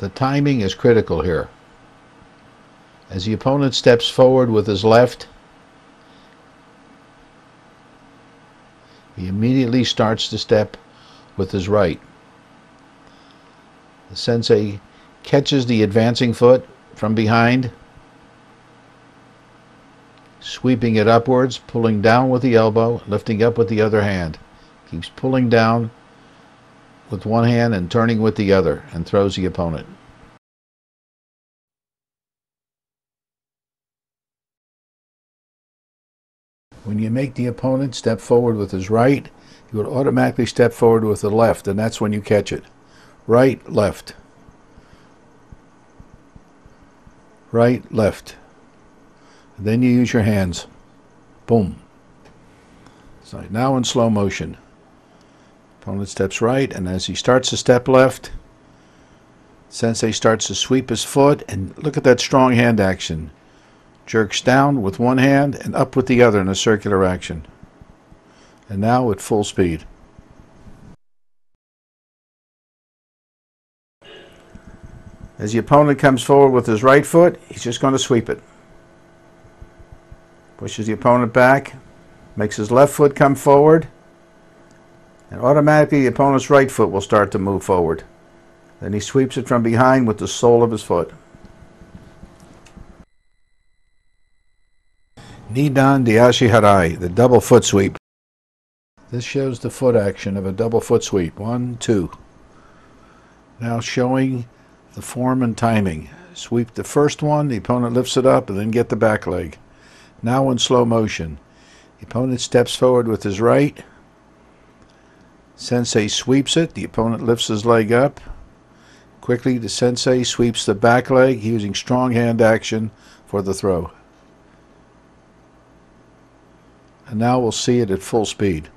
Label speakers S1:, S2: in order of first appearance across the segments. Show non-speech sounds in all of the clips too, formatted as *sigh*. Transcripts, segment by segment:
S1: The timing is critical here. As the opponent steps forward with his left, he immediately starts to step with his right. The sensei catches the advancing foot from behind, sweeping it upwards, pulling down with the elbow, lifting up with the other hand. Keeps pulling down with one hand and turning with the other, and throws the opponent. When you make the opponent step forward with his right, he will automatically step forward with the left, and that's when you catch it. Right, left. Right, left. then you use your hands. Boom. So now in slow motion. Opponent steps right, and as he starts to step left, Sensei starts to sweep his foot, and look at that strong hand action. Jerks down with one hand and up with the other in a circular action. And now at full speed. As the opponent comes forward with his right foot, he's just going to sweep it. Pushes the opponent back, makes his left foot come forward, and automatically the opponent's right foot will start to move forward. Then he sweeps it from behind with the sole of his foot. Nidan Deashi Harai, the double foot sweep. This shows the foot action of a double foot sweep. One, two. Now showing the form and timing. Sweep the first one, the opponent lifts it up, and then get the back leg. Now in slow motion. The opponent steps forward with his right. Sensei sweeps it, the opponent lifts his leg up. Quickly, the sensei sweeps the back leg using strong hand action for the throw. And now we'll see it at full speed.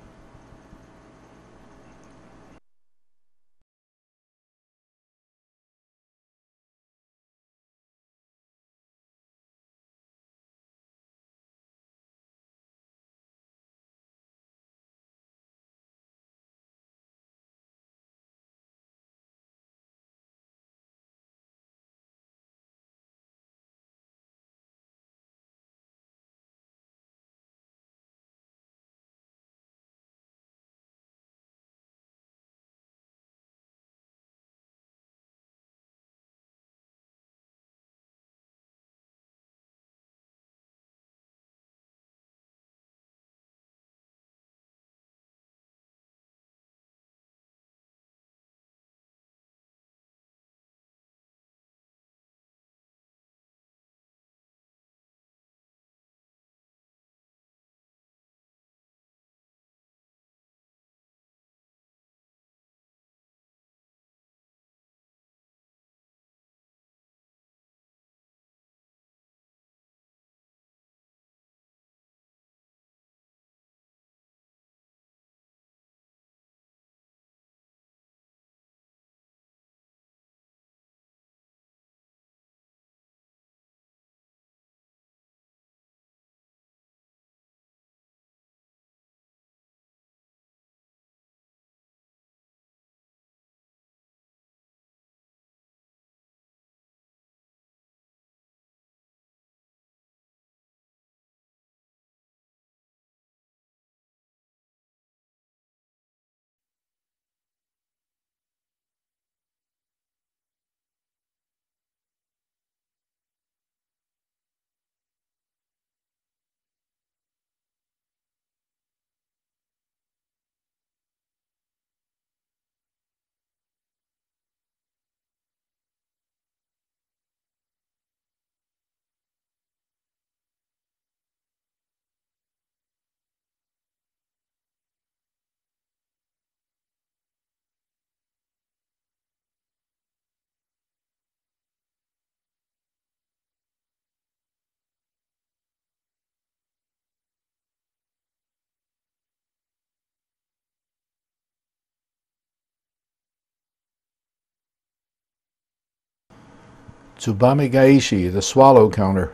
S1: Tsubame Gaeshi, the swallow counter.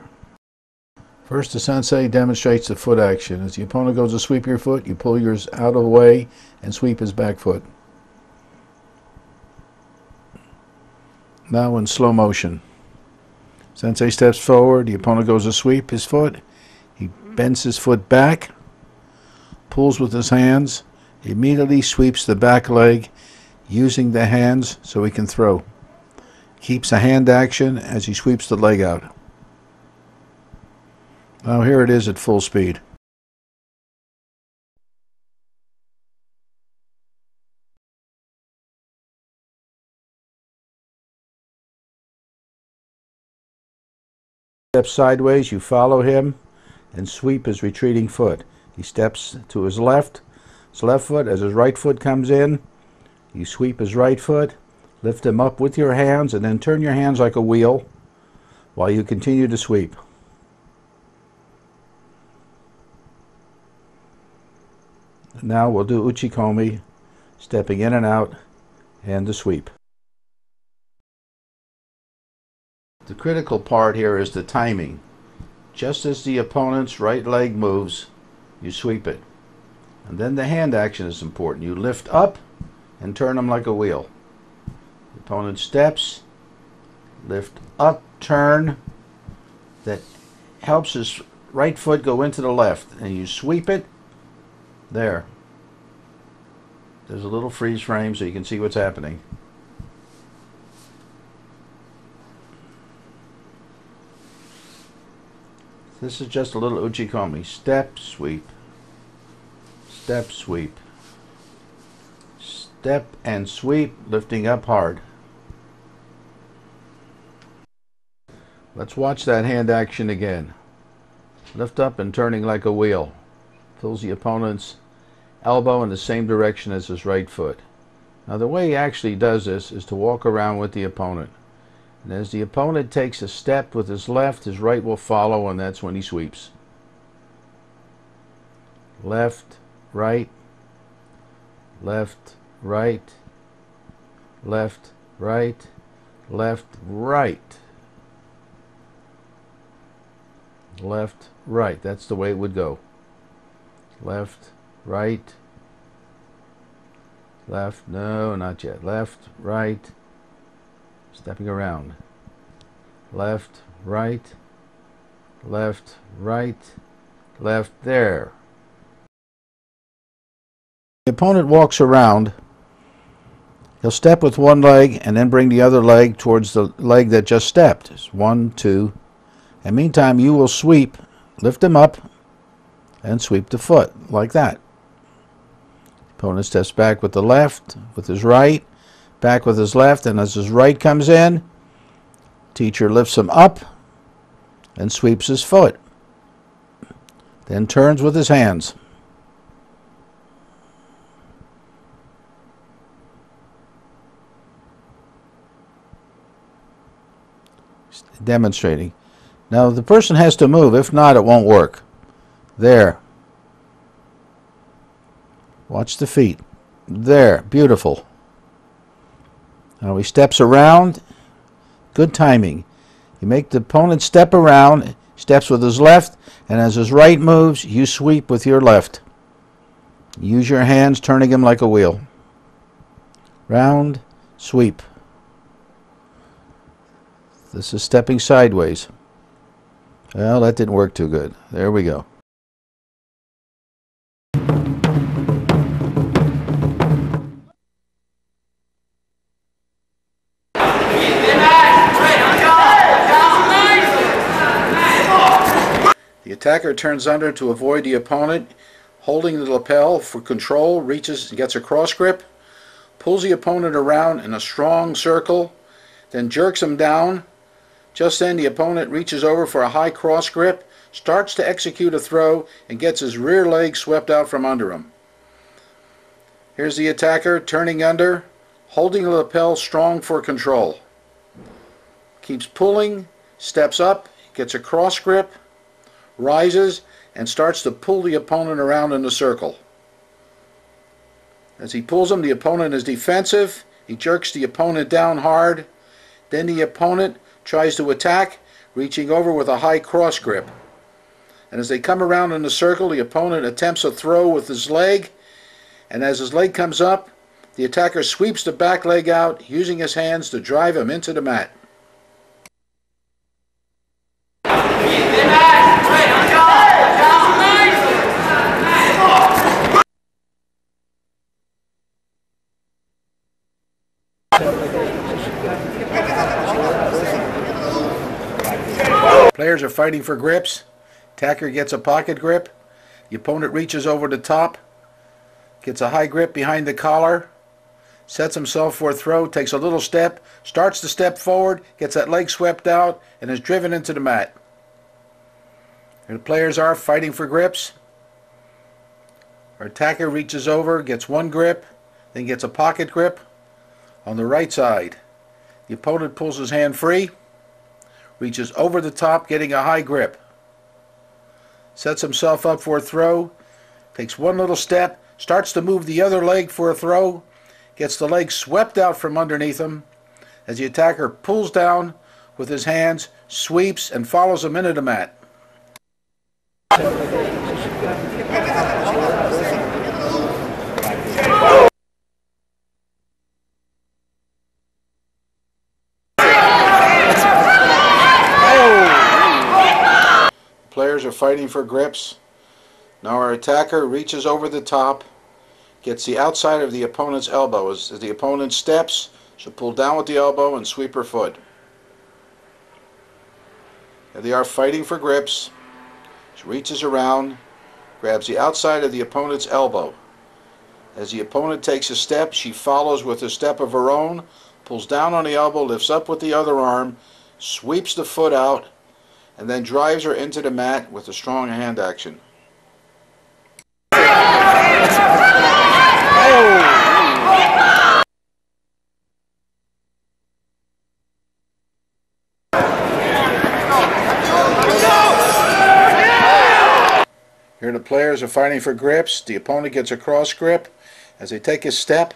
S1: First, the sensei demonstrates the foot action. As the opponent goes to sweep your foot, you pull yours out of the way and sweep his back foot. Now in slow motion. Sensei steps forward, the opponent goes to sweep his foot. He bends his foot back, pulls with his hands, immediately sweeps the back leg using the hands so he can throw. Keeps a hand action as he sweeps the leg out. Now here it is at full speed. Steps sideways, you follow him and sweep his retreating foot. He steps to his left, his left foot. As his right foot comes in, you sweep his right foot, lift him up with your hands, and then turn your hands like a wheel while you continue to sweep. Now we'll do uchikomi, stepping in and out, and the sweep. The critical part here is the timing. Just as the opponent's right leg moves, you sweep it. And then the hand action is important. You lift up and turn them like a wheel. Opponent steps, lift up, turn. That helps his right foot go into the left. And you sweep it. There. There's a little freeze frame so you can see what's happening. This is just a little uchikomi. Step, sweep. Step, sweep. Step and sweep, lifting up hard. Let's watch that hand action again. Lift up and turning like a wheel. Pulls the opponent's elbow in the same direction as his right foot. Now the way he actually does this is to walk around with the opponent. And as the opponent takes a step with his left, his right will follow, and that's when he sweeps. Left, right, left, right, left, right, left, right. Left, right. That's the way it would go. Left, right, left, no, not yet. Left, right, stepping around. Left, right, left, right, left, there. The opponent walks around. He'll step with one leg and then bring the other leg towards the leg that just stepped. It's one, two. And meantime, you will sweep, lift him up, and sweep the foot like that. Opponent steps back with the left, with his right, back with his left, and as his right comes in, teacher lifts him up and sweeps his foot. Then turns with his hands. Demonstrating. Now the person has to move, if not it won't work. There. Watch the feet. There, beautiful. Now he steps around. Good timing. You make the opponent step around, steps with his left, and as his right moves, you sweep with your left. Use your hands, turning him like a wheel. Round, sweep. This is stepping sideways. Well, that didn't work too good. There we go. The attacker turns under to avoid the opponent, holding the lapel for control, reaches, and gets a cross grip, pulls the opponent around in a strong circle, then jerks him down. Just then the opponent reaches over for a high cross grip, starts to execute a throw, and gets his rear leg swept out from under him. Here's the attacker turning under, holding the lapel strong for control. Keeps pulling, steps up, gets a cross grip, rises, and starts to pull the opponent around in a circle. As he pulls him, the opponent is defensive. He jerks the opponent down hard. Then the opponent tries to attack, reaching over with a high cross grip. And as they come around in a circle, the opponent attempts a throw with his leg. And as his leg comes up, The attacker sweeps the back leg out, using his hands to drive him into the mat. Players are fighting for grips. Attacker gets a pocket grip. The opponent reaches over the top, gets a high grip behind the collar, sets himself for a throw, takes a little step, starts to step forward, gets that leg swept out, and is driven into the mat. And the players are fighting for grips. Our attacker reaches over, gets one grip, then gets a pocket grip on the right side. The opponent pulls his hand free, reaches over the top, getting a high grip. Sets himself up for a throw, takes one little step, starts to move the other leg for a throw, gets the leg swept out from underneath him as the attacker pulls down with his hands, sweeps, and follows him into the mat. Players are fighting for grips. Now our attacker reaches over the top, gets the outside of the opponent's elbow. As, the opponent steps, she'll pull down with the elbow and sweep her foot. Here they are fighting for grips. She reaches around, grabs the outside of the opponent's elbow. As the opponent takes a step, she follows with a step of her own, pulls down on the elbow, lifts up with the other arm, sweeps the foot out, and then drives her into the mat with a strong hand action. Here the players are fighting for grips. The opponent gets a cross grip. As they take a step,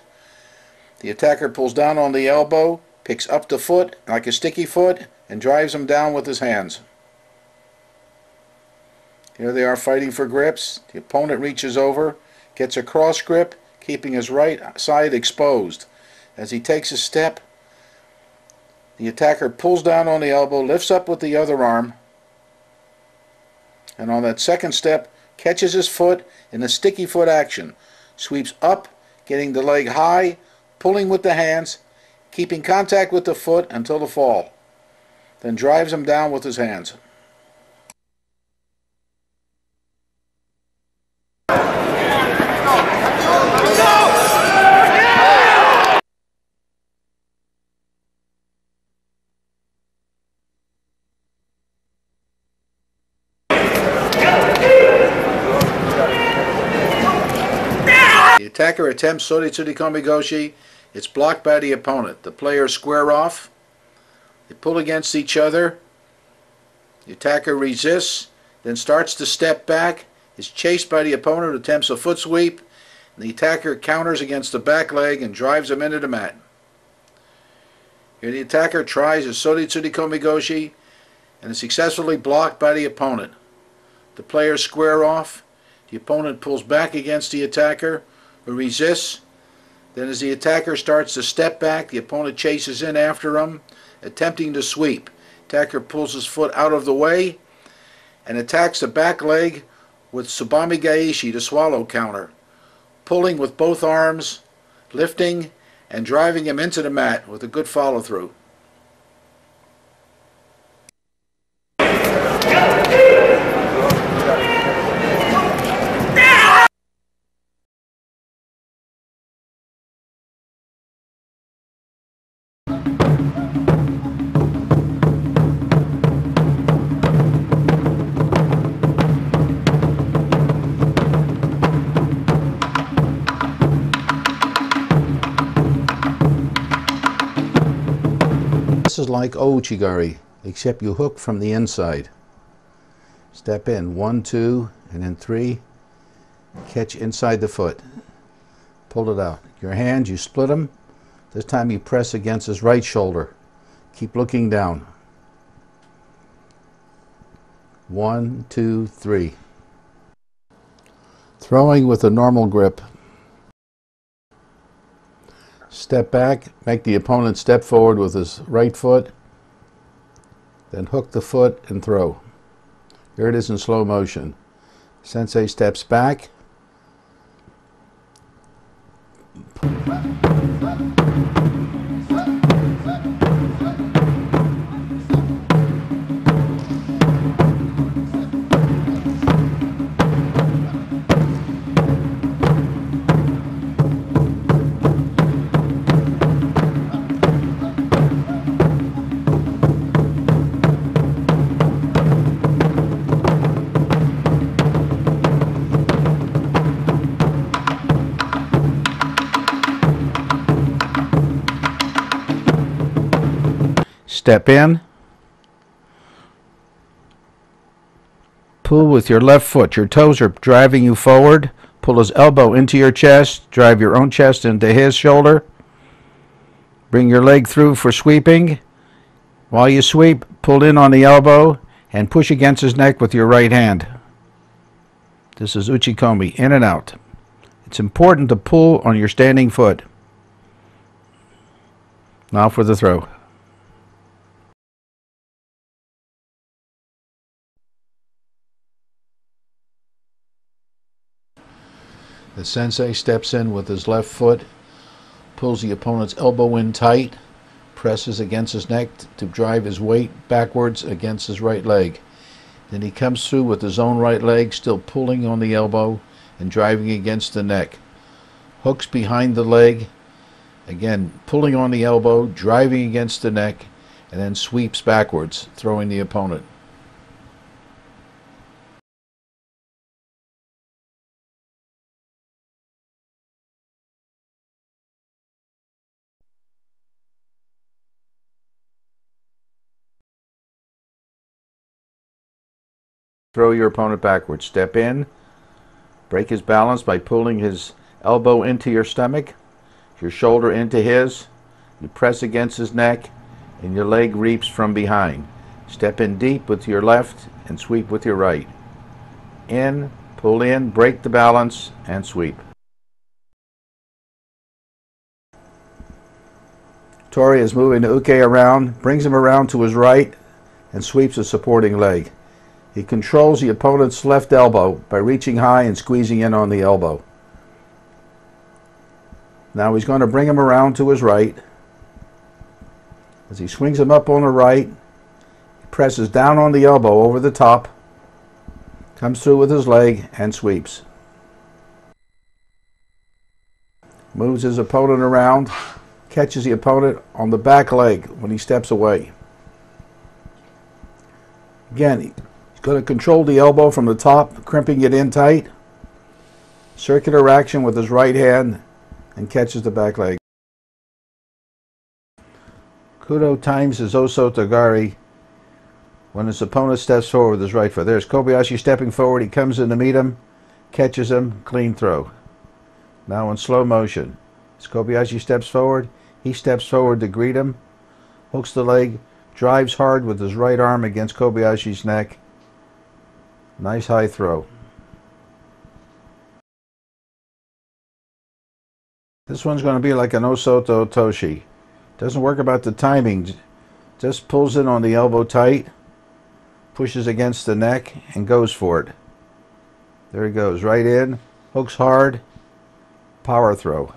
S1: the attacker pulls down on the elbow, picks up the foot like a sticky foot, and drives him down with his hands. Here they are fighting for grips. The opponent reaches over, gets a cross grip, keeping his right side exposed. As he takes a step, the attacker pulls down on the elbow, lifts up with the other arm, and on that second step, catches his foot in a sticky foot action, sweeps up, getting the leg high, pulling with the hands, keeping contact with the foot until the fall, then drives him down with his hands. Attacker attempts Soritsuri Komigoshi. It's blocked by the opponent. The players square off. They pull against each other. The attacker resists, then starts to step back, is chased by the opponent, attempts a foot sweep. The attacker counters against the back leg and drives him into the mat. Here the attacker tries a Soritsuri Komigoshi and is successfully blocked by the opponent. The players square off. The opponent pulls back against the attacker resists. Then as the attacker starts to step back, the opponent chases in after him, attempting to sweep. Attacker pulls his foot out of the way and attacks the back leg with Tsubame Gaeshi, the swallow counter, pulling with both arms, lifting, and driving him into the mat with a good follow-through. This is like Ouchigari, except you hook from the inside. Step in, one, two, and then three. Catch inside the foot. Pull it out. Your hands, you split them. This time you press against his right shoulder. Keep looking down. One, two, three. Throwing with a normal grip. Step back, make the opponent step forward with his right foot, then hook the foot and throw. Here it is in slow motion. Sensei steps back. Step in. Pull with your left foot. Your toes are driving you forward. Pull his elbow into your chest. Drive your own chest into his shoulder. Bring your leg through for sweeping. While you sweep, pull in on the elbow and push against his neck with your right hand. This is uchikomi, in and out. It's important to pull on your standing foot. Now for the throw. The sensei steps in with his left foot, pulls the opponent's elbow in tight, presses against his neck to drive his weight backwards against his right leg. Then he comes through with his own right leg, still pulling on the elbow and driving against the neck. Hooks behind the leg, again pulling on the elbow, driving against the neck, and then sweeps backwards, throwing the opponent. Throw your opponent backwards. Step in. Break his balance by pulling his elbow into your stomach, your shoulder into his. You press against his neck, and your leg reaps from behind. Step in deep with your left and sweep with your right. In, pull in, break the balance, and sweep. Tori is moving the uke around, brings him around to his right, and sweeps a supporting leg. He controls the opponent's left elbow by reaching high and squeezing in on the elbow. Now he's going to bring him around to his right. As he swings him up on the right, he presses down on the elbow over the top, comes through with his leg, and sweeps. Moves his opponent around, catches the opponent on the back leg when he steps away. Again, Going to control the elbow from the top, crimping it in tight. Circular action with his right hand and catches the back leg. Kudo times his Osotogari when his opponent steps forward with his right foot. There's Kobayashi stepping forward. He comes in to meet him, catches him, clean throw. Now in slow motion. As Kobayashi steps forward, he steps forward to greet him, hooks the leg, drives hard with his right arm against Kobayashi's neck, Nice high throw. This one's going to be like an Osoto Otoshi. Doesn't work about the timing. Just pulls in on the elbow tight, pushes against the neck, and goes for it. There he goes, right in, hooks hard, power throw.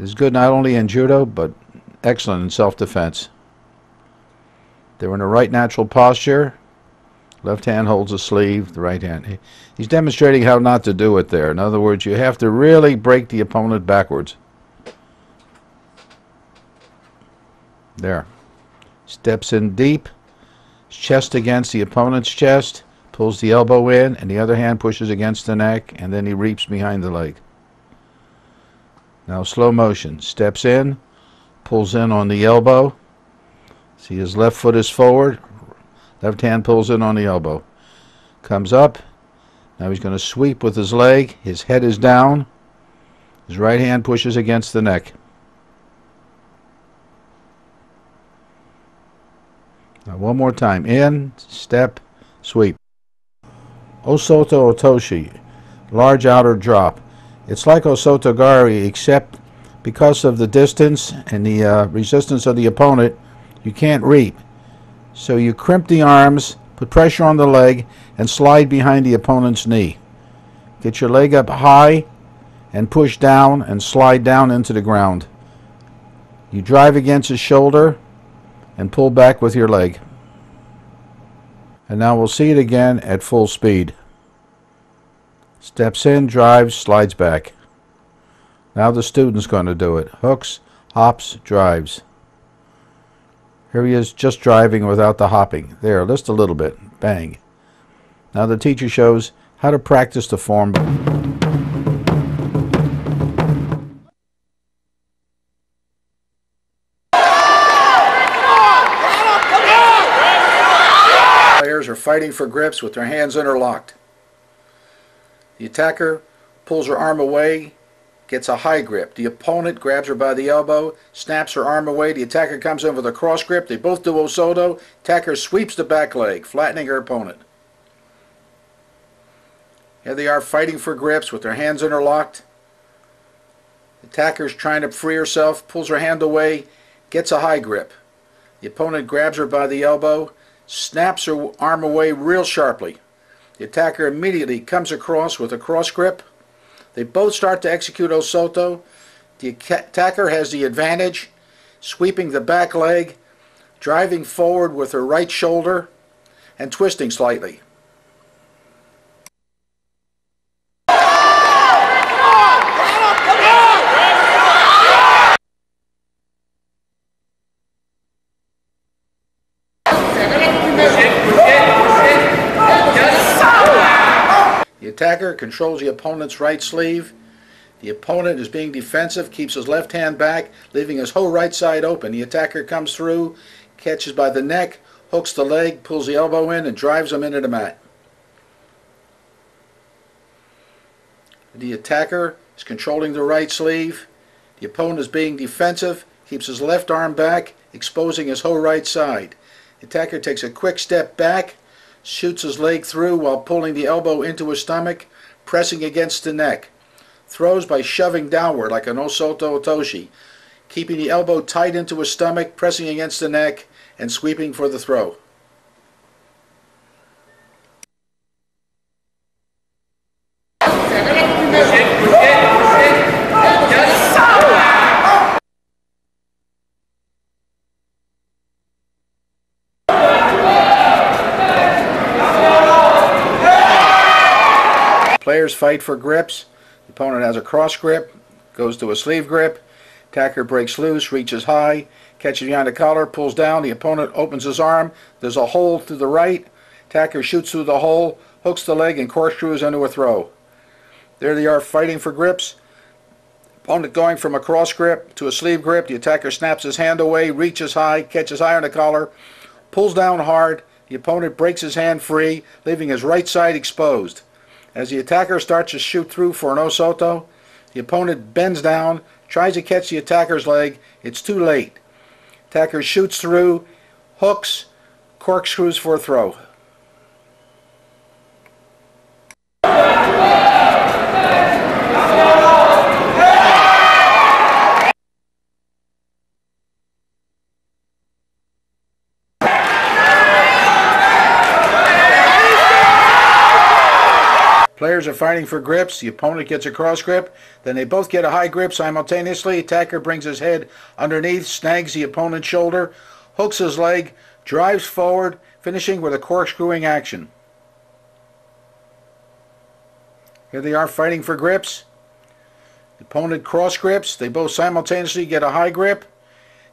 S1: Is good not only in judo, but excellent in self-defense. They're in the right natural posture. Left hand holds the sleeve, the right hand. He's demonstrating how not to do it there. In other words, you have to really break the opponent backwards. There. Steps in deep, chest against the opponent's chest, pulls the elbow in, and the other hand pushes against the neck, and then he reaps behind the leg. Now slow motion. Steps in, pulls in on the elbow. See his left foot is forward, left hand pulls in on the elbow. Comes up. Now he's going to sweep with his leg. His head is down. His right hand pushes against the neck. Now one more time. In, step, sweep. Osoto Otoshi, large outer drop. It's like Osotogari, except because of the distance and the uh, resistance of the opponent, you can't reap. So you crimp the arms, put pressure on the leg, and slide behind the opponent's knee. Get your leg up high and push down and slide down into the ground. You drive against his shoulder and pull back with your leg. And now we'll see it again at full speed. Steps in, drives, slides back. Now the student's going to do it. Hooks, hops, drives. Here he is just driving without the hopping. There, just a little bit. Bang. Now the teacher shows how to practice the form. Players are fighting for grips with their hands interlocked. The attacker pulls her arm away, gets a high grip. The opponent grabs her by the elbow, snaps her arm away. The attacker comes in with a cross grip. They both do Osoto. Attacker sweeps the back leg, flattening her opponent. Here they are fighting for grips with their hands interlocked. Attacker's trying to free herself, pulls her hand away, gets a high grip. The opponent grabs her by the elbow, snaps her arm away real sharply. The attacker immediately comes across with a cross grip. They both start to execute Osoto. The attacker has the advantage, sweeping the back leg, driving forward with her right shoulder, and twisting slightly. Attacker controls the opponent's right sleeve. The opponent is being defensive, keeps his left hand back, leaving his whole right side open. The attacker comes through, catches by the neck, hooks the leg, pulls the elbow in, and drives him into the mat. The attacker is controlling the right sleeve. The opponent is being defensive, keeps his left arm back, exposing his whole right side. The attacker takes a quick step back, shoots his leg through while pulling the elbow into his stomach, pressing against the neck. Throws by shoving downward like an Osoto Otoshi, keeping the elbow tight into his stomach, pressing against the neck, and sweeping for the throw. Players fight for grips. The opponent has a cross grip, goes to a sleeve grip. Attacker breaks loose, reaches high, catches behind the collar, pulls down. The opponent opens his arm. There's a hole to the right. Attacker shoots through the hole, hooks the leg, and corkscrews into a throw. There they are fighting for grips. Opponent going from a cross grip to a sleeve grip. The attacker snaps his hand away, reaches high, catches high on the collar, pulls down hard. The opponent breaks his hand free, leaving his right side exposed. As the attacker starts to shoot through for an Osoto, the opponent bends down, tries to catch the attacker's leg. It's too late. Attacker shoots through, hooks, corkscrews for a throw. Players are fighting for grips. The opponent gets a cross grip. Then they both get a high grip simultaneously. Attacker brings his head underneath, snags the opponent's shoulder, hooks his leg, drives forward, finishing with a corkscrewing action. Here they are fighting for grips. The opponent cross grips. They both simultaneously get a high grip.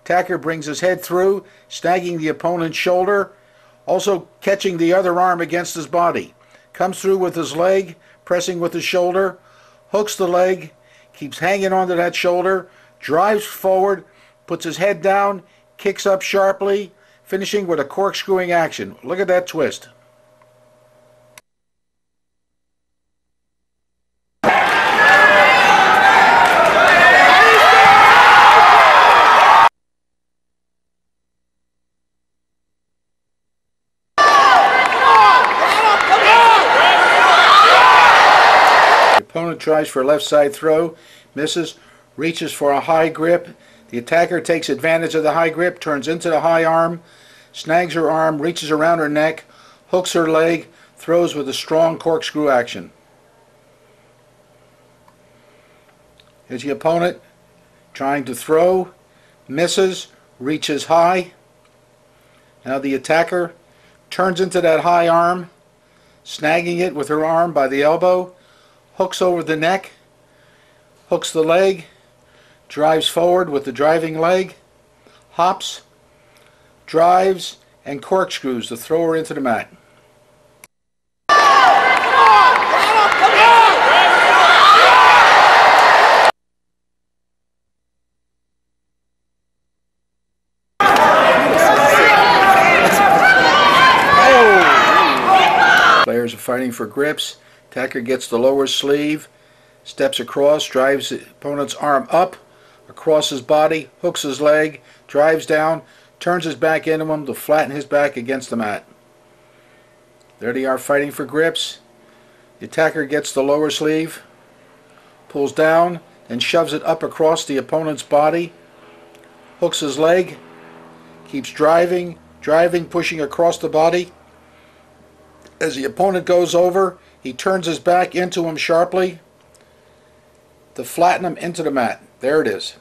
S1: Attacker brings his head through, snagging the opponent's shoulder, also catching the other arm against his body. Comes through with his leg, pressing with his shoulder, hooks the leg, keeps hanging onto that shoulder, drives forward, puts his head down, kicks up sharply, finishing with a corkscrewing action. Look at that twist. Opponent tries for a left side throw, misses, reaches for a high grip. The attacker takes advantage of the high grip, turns into the high arm, snags her arm, reaches around her neck, hooks her leg, throws with a strong corkscrew action. Here's the opponent trying to throw, misses, reaches high. Now the attacker turns into that high arm, snagging it with her arm by the elbow, hooks over the neck, hooks the leg, drives forward with the driving leg, hops, drives, and corkscrews the thrower into the mat. Players are fighting for grips. Attacker gets the lower sleeve, steps across, drives the opponent's arm up, across his body, hooks his leg, drives down, turns his back into him to flatten his back against the mat. There they are fighting for grips. The attacker gets the lower sleeve, pulls down, and shoves it up across the opponent's body, hooks his leg, keeps driving, driving, pushing across the body. As the opponent goes over, he turns his back into him sharply to flatten him into the mat. There it is.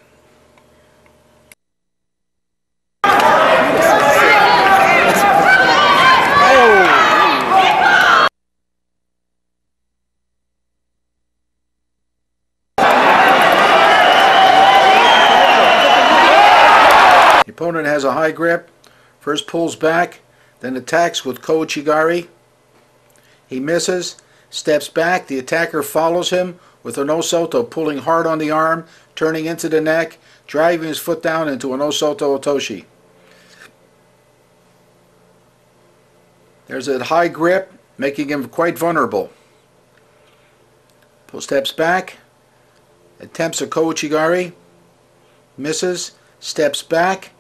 S1: Oh. Opponent has a high grip, first pulls back, then attacks with Kouchigari. He misses, steps back, the attacker follows him with an Osoto pulling hard on the arm, turning into the neck, driving his foot down into an Osoto Otoshi. There's a high grip, making him quite vulnerable. Pull steps back, attempts a Kouchigari, misses, steps back,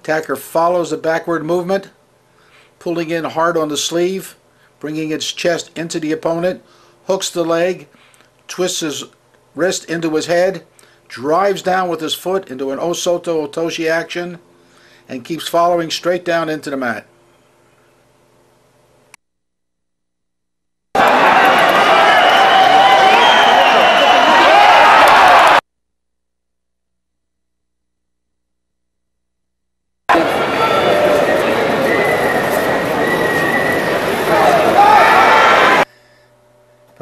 S1: attacker follows the backward movement, pulling in hard on the sleeve, bringing its chest into the opponent, hooks the leg, twists his wrist into his head, drives down with his foot into an Osoto Otoshi action, and keeps following straight down into the mat.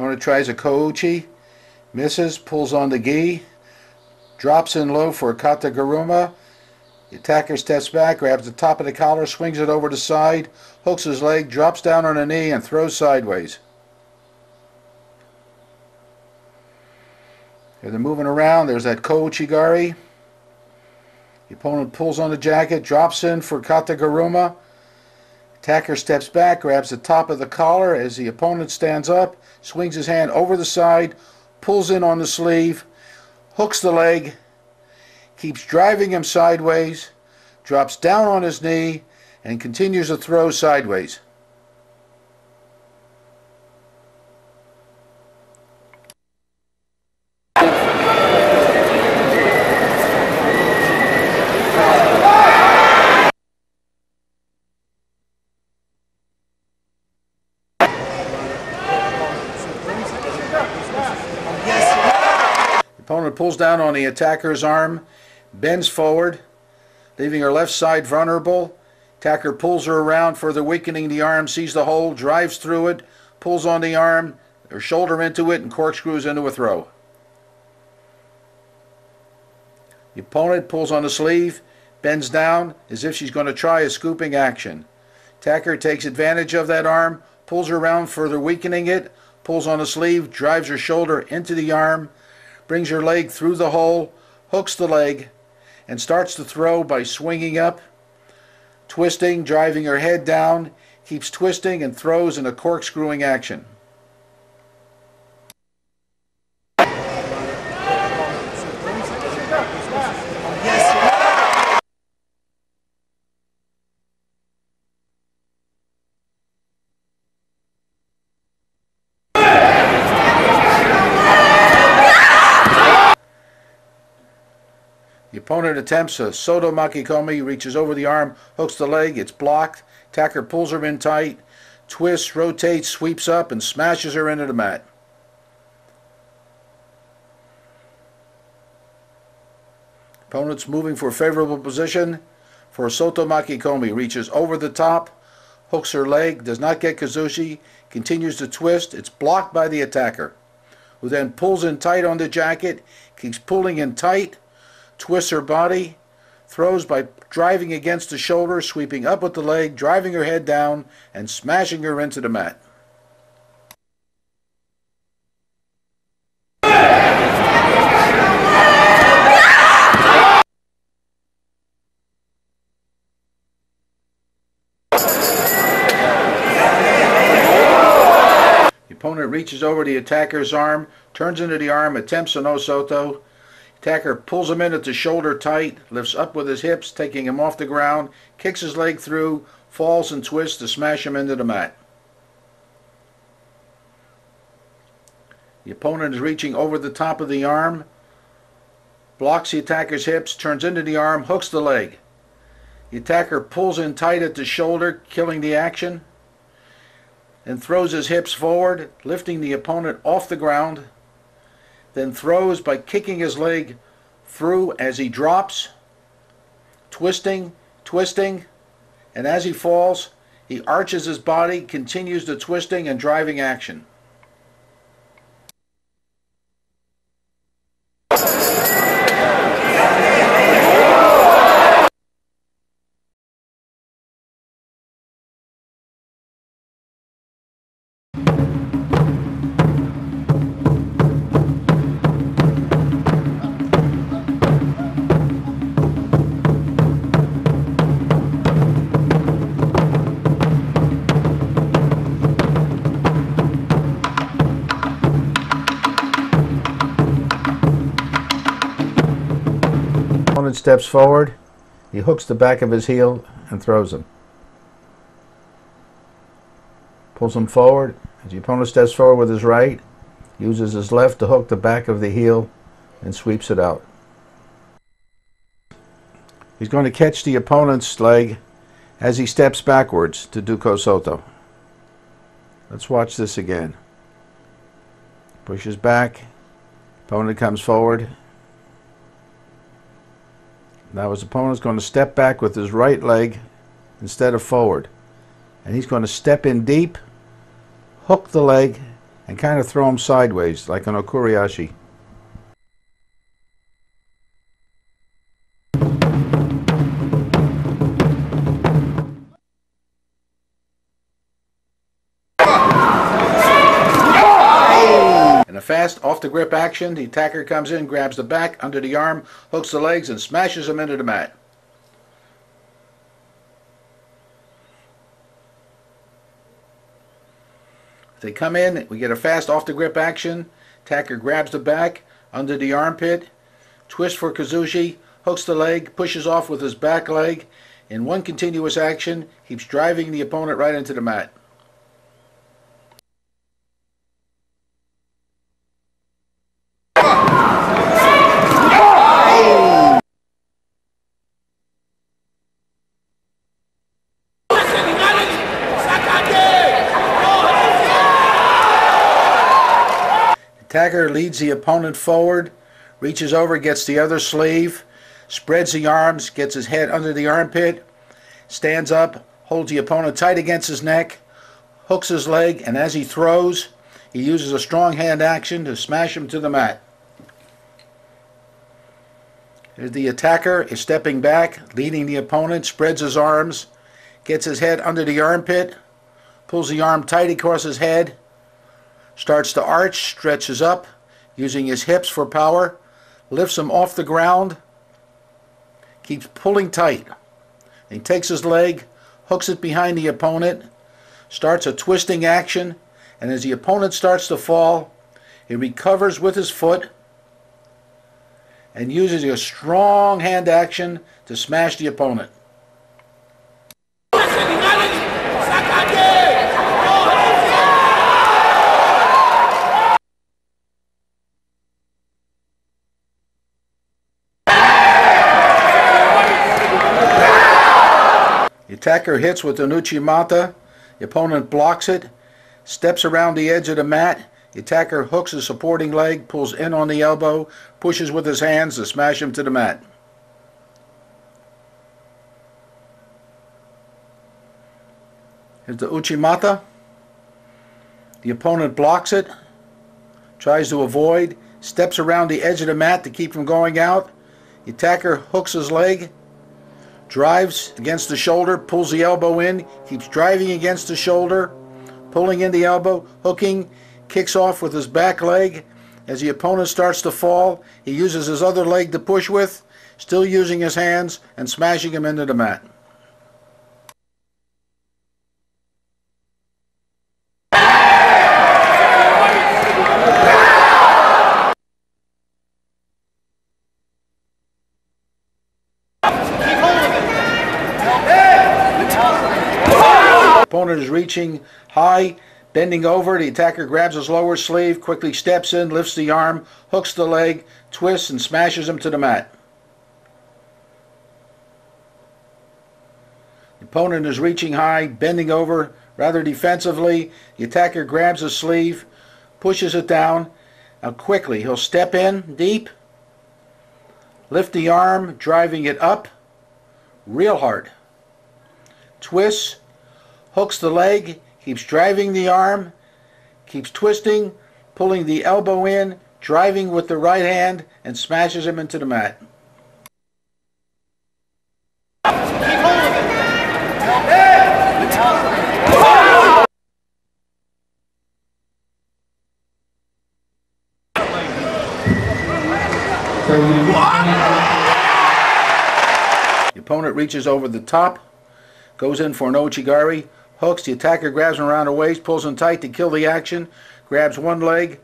S1: Opponent tries a Kouchi, misses, pulls on the gi, drops in low for a Kataguruma. The attacker steps back, grabs the top of the collar, swings it over the side, hooks his leg, drops down on a knee, and throws sideways. They're moving around. There's that Kouchigari. The opponent pulls on the jacket, drops in for Kataguruma. Attacker steps back, grabs the top of the collar as the opponent stands up, swings his hand over the side, pulls in on the sleeve, hooks the leg, keeps driving him sideways, drops down on his knee, and continues to throw sideways. Opponent pulls down on the attacker's arm, bends forward, leaving her left side vulnerable. Attacker pulls her around, further weakening the arm, sees the hole, drives through it, pulls on the arm, her shoulder into it, and corkscrews into a throw. The opponent pulls on the sleeve, bends down as if she's going to try a scooping action. Attacker takes advantage of that arm, pulls her around, further weakening it, pulls on the sleeve, drives her shoulder into the arm, brings her leg through the hole, hooks the leg, and starts to throw by swinging up, twisting, driving her head down, keeps twisting and throws in a corkscrewing action. Opponent attempts a Soto Makikomi, reaches over the arm, hooks the leg, it's blocked. Attacker pulls her in tight, twists, rotates, sweeps up, and smashes her into the mat. Opponent's moving for a favorable position for Soto Makikomi, reaches over the top, hooks her leg, does not get Kazushi, continues to twist, it's blocked by the attacker, who then pulls in tight on the jacket, keeps pulling in tight, twists her body, throws by driving against the shoulder, sweeping up with the leg, driving her head down, and smashing her into the mat. The opponent reaches over the attacker's arm, turns into the arm, attempts an Osoto, Attacker pulls him in at the shoulder tight, lifts up with his hips, taking him off the ground, kicks his leg through, falls and twists to smash him into the mat. The opponent is reaching over the top of the arm, blocks the attacker's hips, turns into the arm, hooks the leg. The attacker pulls in tight at the shoulder, killing the action, and throws his hips forward, lifting the opponent off the ground then throws by kicking his leg through as he drops, twisting, twisting, and as he falls, he arches his body, continues the twisting and driving action. Steps forward, he hooks the back of his heel and throws him. Pulls him forward. As the opponent steps forward with his right, uses his left to hook the back of the heel and sweeps it out. He's going to catch the opponent's leg as he steps backwards to do Kosoto. Let's watch this again. Pushes back. Opponent comes forward. Now his opponent's going to step back with his right leg instead of forward. And he's going to step in deep, hook the leg, and kind of throw him sideways like an okuriashi. The grip action, the attacker comes in, grabs the back, under the arm, hooks the legs, and smashes him into the mat. They come in, we get a fast off the grip action. Attacker grabs the back, under the armpit, twists for Kazushi, hooks the leg, pushes off with his back leg. In one continuous action, keeps driving the opponent right into the mat. Attacker leads the opponent forward, reaches over, gets the other sleeve, spreads the arms, gets his head under the armpit, stands up, holds the opponent tight against his neck, hooks his leg, and as he throws, he uses a strong hand action to smash him to the mat. The attacker is stepping back, leading the opponent, spreads his arms, gets his head under the armpit, pulls the arm tight across his head, starts to arch, stretches up, using his hips for power, lifts him off the ground, keeps pulling tight. He takes his leg, hooks it behind the opponent, starts a twisting action, and as the opponent starts to fall, he recovers with his foot and uses a strong hand action to smash the opponent. The attacker hits with an Uchimata, the opponent blocks it, steps around the edge of the mat, the attacker hooks his supporting leg, pulls in on the elbow, pushes with his hands to smash him to the mat. Here's the Uchimata. The opponent blocks it, tries to avoid, steps around the edge of the mat to keep from going out. The attacker hooks his leg, drives against the shoulder, pulls the elbow in, keeps driving against the shoulder, pulling in the elbow, hooking, kicks off with his back leg. As the opponent starts to fall, he uses his other leg to push with, still using his hands and smashing him into the mat. Opponent is reaching high, Bending over, the attacker grabs his lower sleeve, quickly steps in, lifts the arm, hooks the leg, twists, and smashes him to the mat. The opponent is reaching high, bending over rather defensively. The attacker grabs his sleeve, pushes it down. Now quickly, he'll step in deep, lift the arm, driving it up real hard. Twists, hooks the leg, keeps driving the arm, keeps twisting, pulling the elbow in, driving with the right hand, and smashes him into the mat. The opponent reaches over the top, goes in for an Ouchigari, hooks. The attacker grabs him around the waist, pulls him tight to kill the action, grabs one leg,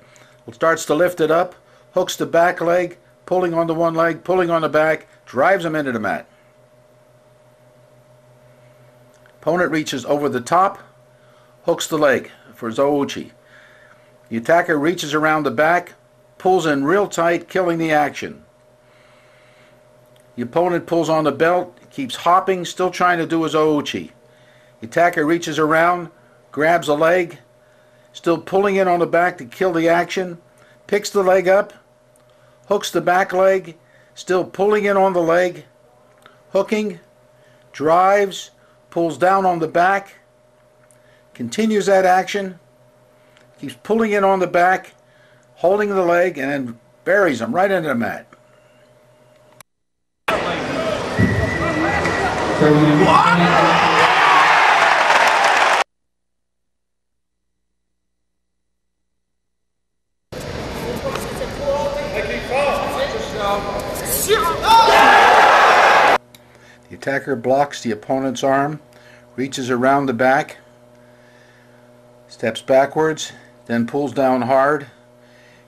S1: starts to lift it up, hooks the back leg, pulling on the one leg, pulling on the back, drives him into the mat. Opponent reaches over the top, hooks the leg for Ouchi. The attacker reaches around the back, pulls in real tight, killing the action. The opponent pulls on the belt, keeps hopping, still trying to do his Ouchi. The attacker reaches around, grabs a leg, still pulling in on the back to kill the action, picks the leg up, hooks the back leg, still pulling in on the leg, hooking, drives, pulls down on the back, continues that action, keeps pulling in on the back, holding the leg, and then buries him right into the mat. What? The attacker blocks the opponent's arm, reaches around the back, steps backwards, then pulls down hard.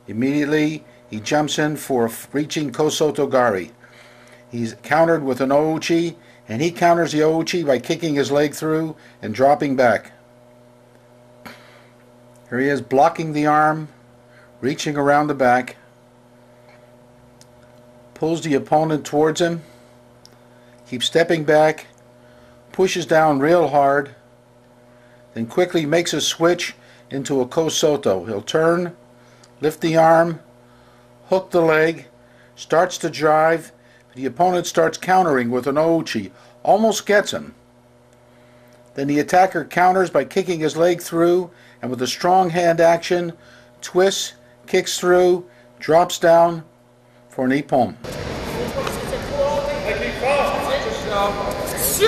S1: Immediately, he jumps in for reaching Kosoto Gari. He's countered with an Ouchi, and he counters the Ouchi by kicking his leg through and dropping back. Here he is blocking the arm, reaching around the back, pulls the opponent towards him, keeps stepping back, pushes down real hard, then quickly makes a switch into a Kosoto. He'll turn, lift the arm, hook the leg, starts to drive. The opponent starts countering with an ouchi, almost gets him. Then the attacker counters by kicking his leg through and with a strong hand action, twists, kicks through, drops down for an ippon. Both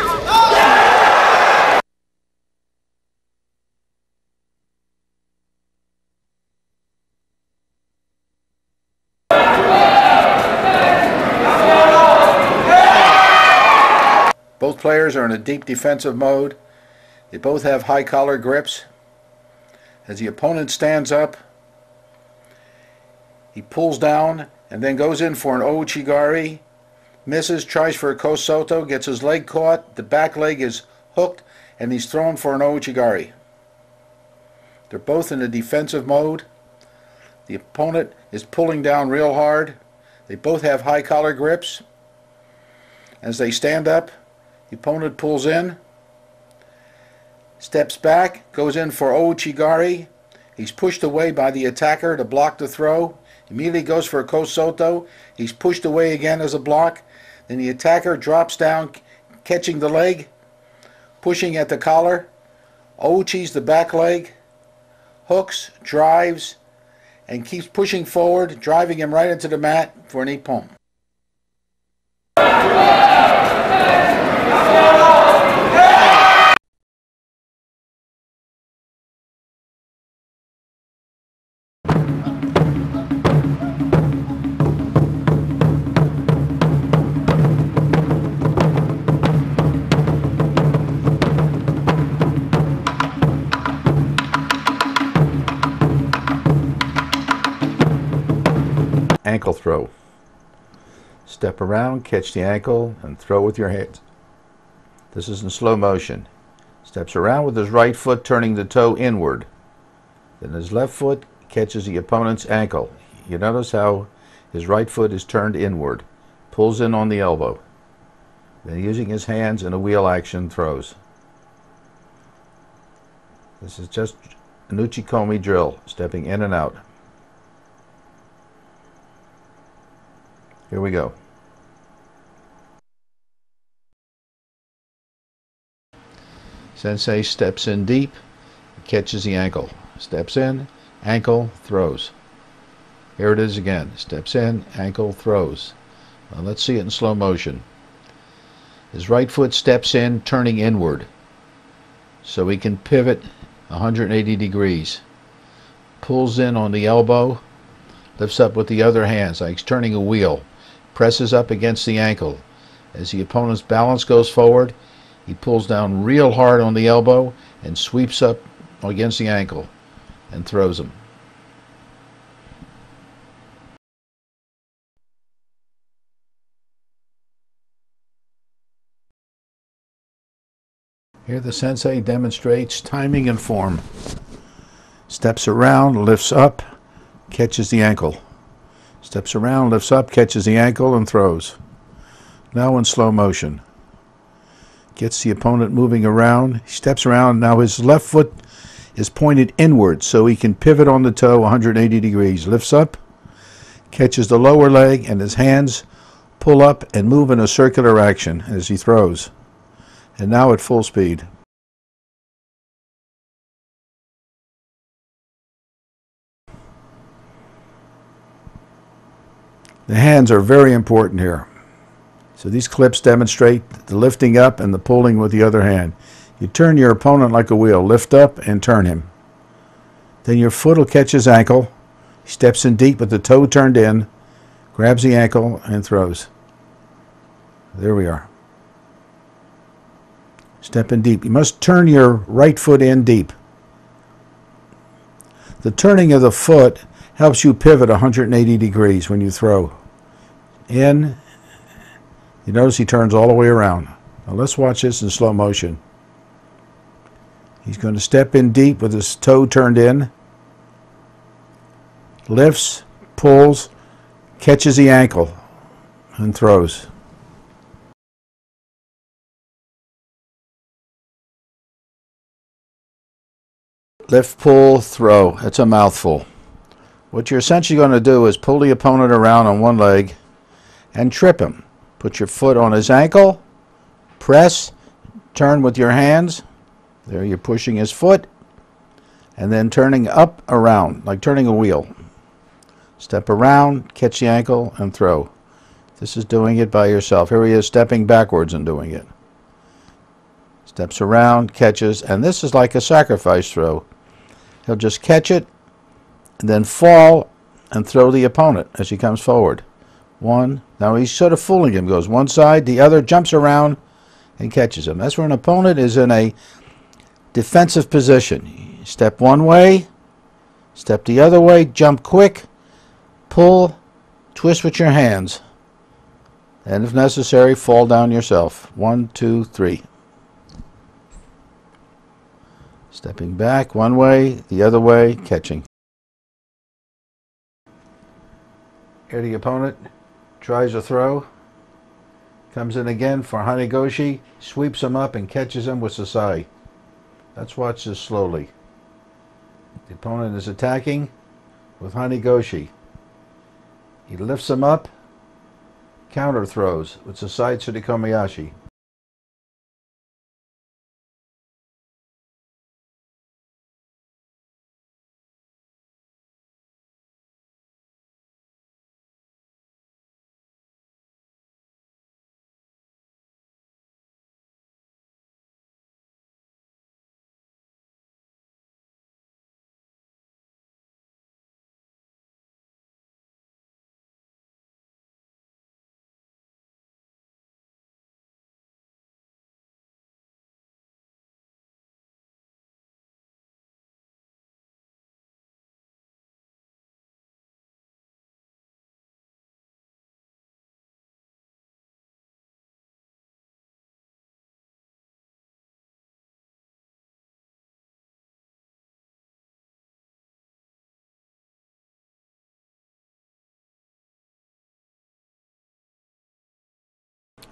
S1: players are in a deep defensive mode. They both have high collar grips. As the opponent stands up, he pulls down and then goes in for an Ouchigari. Misses, tries for a Kosoto, gets his leg caught, the back leg is hooked, and he's thrown for an Ouchigari. They're both in a defensive mode. The opponent is pulling down real hard. They both have high collar grips. As they stand up, the opponent pulls in, steps back, goes in for Ouchigari. He's pushed away by the attacker to block the throw. Immediately goes for a Kosoto. He's pushed away again as a block. Then the attacker drops down, catching the leg, pushing at the collar. Ouchi's the back leg, hooks, drives, and keeps pushing forward, driving him right into the mat for an ippon. Throw. Step around, catch the ankle, and throw with your hands. This is in slow motion. Steps around with his right foot, turning the toe inward. Then his left foot catches the opponent's ankle. You notice how his right foot is turned inward. Pulls in on the elbow. Then using his hands in a wheel action throws. This is just an uchikomi drill, stepping in and out. Here we go. Sensei steps in deep, catches the ankle. Steps in, ankle, throws. Here it is again. Steps in, ankle, throws. Now let's see it in slow motion. His right foot steps in, turning inward. So he can pivot 180 degrees. Pulls in on the elbow, lifts up with the other hand, like he's turning a wheel presses up against the ankle. As the opponent's balance goes forward, he pulls down real hard on the elbow and sweeps up against the ankle and throws him. Here the sensei demonstrates timing and form. Steps around, lifts up, catches the ankle. Steps around, lifts up, catches the ankle, and throws. Now in slow motion. Gets the opponent moving around. He steps around. Now his left foot is pointed inward so he can pivot on the toe 180 degrees. Lifts up, catches the lower leg, and his hands pull up and move in a circular action as he throws. And now at full speed. The hands are very important here. So these clips demonstrate the lifting up and the pulling with the other hand. You turn your opponent like a wheel. Lift up and turn him. Then your foot will catch his ankle. He steps in deep with the toe turned in, grabs the ankle, and throws. There we are. Step in deep. You must turn your right foot in deep. The turning of the foot helps you pivot 180 degrees when you throw in. You notice he turns all the way around. Now let's watch this in slow motion. He's going to step in deep with his toe turned in, lifts, pulls, catches the ankle, and throws. Lift, pull, throw. It's a mouthful. What you're essentially going to do is pull the opponent around on one leg and trip him. Put your foot on his ankle, press, turn with your hands. There you're pushing his foot, and then turning up around, like turning a wheel. Step around, catch the ankle, and throw. This is doing it by yourself. Here he is stepping backwards and doing it. Steps around, catches, and this is like a sacrifice throw. He'll just catch it, and then fall and throw the opponent as he comes forward. One. Now he's sort of fooling him. Goes one side, the other, jumps around, and catches him. That's where an opponent is in a defensive position. Step one way, step the other way, jump quick, pull, twist with your hands, and if necessary, fall down yourself. One, two, three. Stepping back one way, the other way, catching. Here the opponent tries a throw, comes in again for Hanegoshi, sweeps him up and catches him with Sasae. Let's watch this slowly. The opponent is attacking with Hanegoshi. He lifts him up, counter throws with Sasae Tsurikomi Ashi.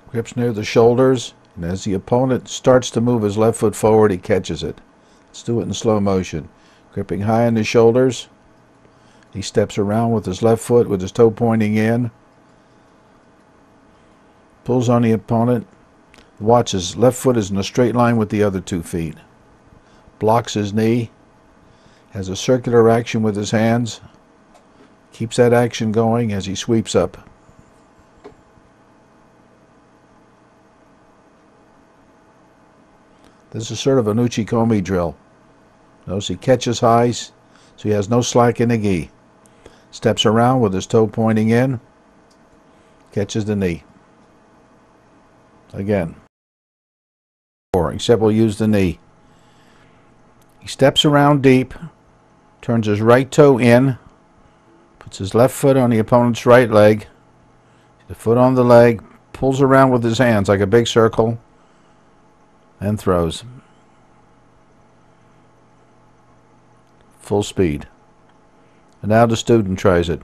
S1: Grips near the shoulders, and as the opponent starts to move his left foot forward, he catches it. Let's do it in slow motion. Gripping high on the shoulders, he steps around with his left foot with his toe pointing in, pulls on the opponent, watch his left foot is in a straight line with the other two feet, blocks his knee, has a circular action with his hands, keeps that action going as he sweeps up. This is sort of an uchikomi drill. Notice he catches highs, so he has no slack in the gi. Steps around with his toe pointing in, catches the knee. Again. or Except we'll use the knee. He steps around deep, turns his right toe in, puts his left foot on the opponent's right leg, the foot on the leg, pulls around with his hands like a big circle, and throws. Full speed. And now the student tries it.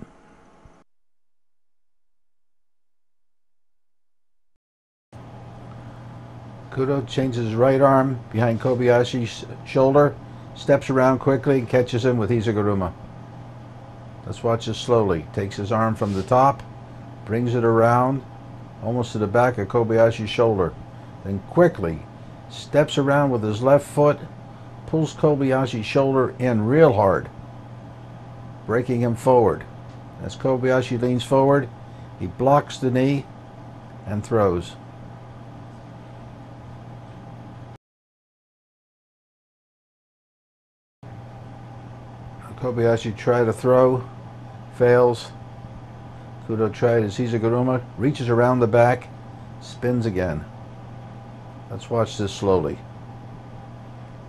S1: Kudo changes his right arm behind Kobayashi's shoulder, steps around quickly, and catches him with Hizaguruma. Let's watch this slowly. Takes his arm from the top, brings it around, almost to the back of Kobayashi's shoulder. Then quickly steps around with his left foot, pulls Kobayashi's shoulder in real hard, breaking him forward. As Kobayashi leans forward, he blocks the knee and throws. Kobayashi try to throw, fails. Kudo tried his Hizaguruma, reaches around the back, spins again. Let's watch this slowly.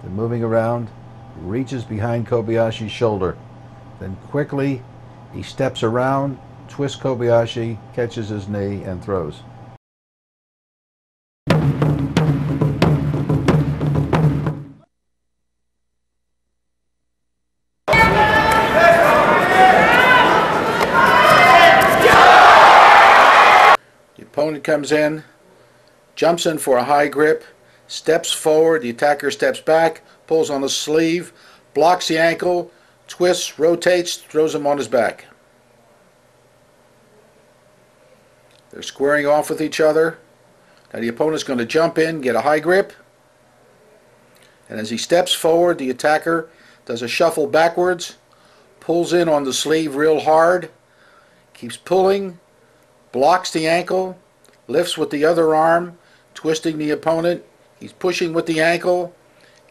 S1: Then moving around, reaches behind Kobayashi's shoulder. Then quickly, he steps around, twists Kobayashi, catches his knee, and throws. The opponent comes in, jumps in for a high grip, steps forward, the attacker steps back, pulls on the sleeve, blocks the ankle, twists, rotates, throws him on his back. They're squaring off with each other. Now the opponent's going to jump in, get a high grip. And as he steps forward, the attacker does a shuffle backwards, pulls in on the sleeve real hard, keeps pulling, blocks the ankle, lifts with the other arm, twisting the opponent. He's pushing with the ankle,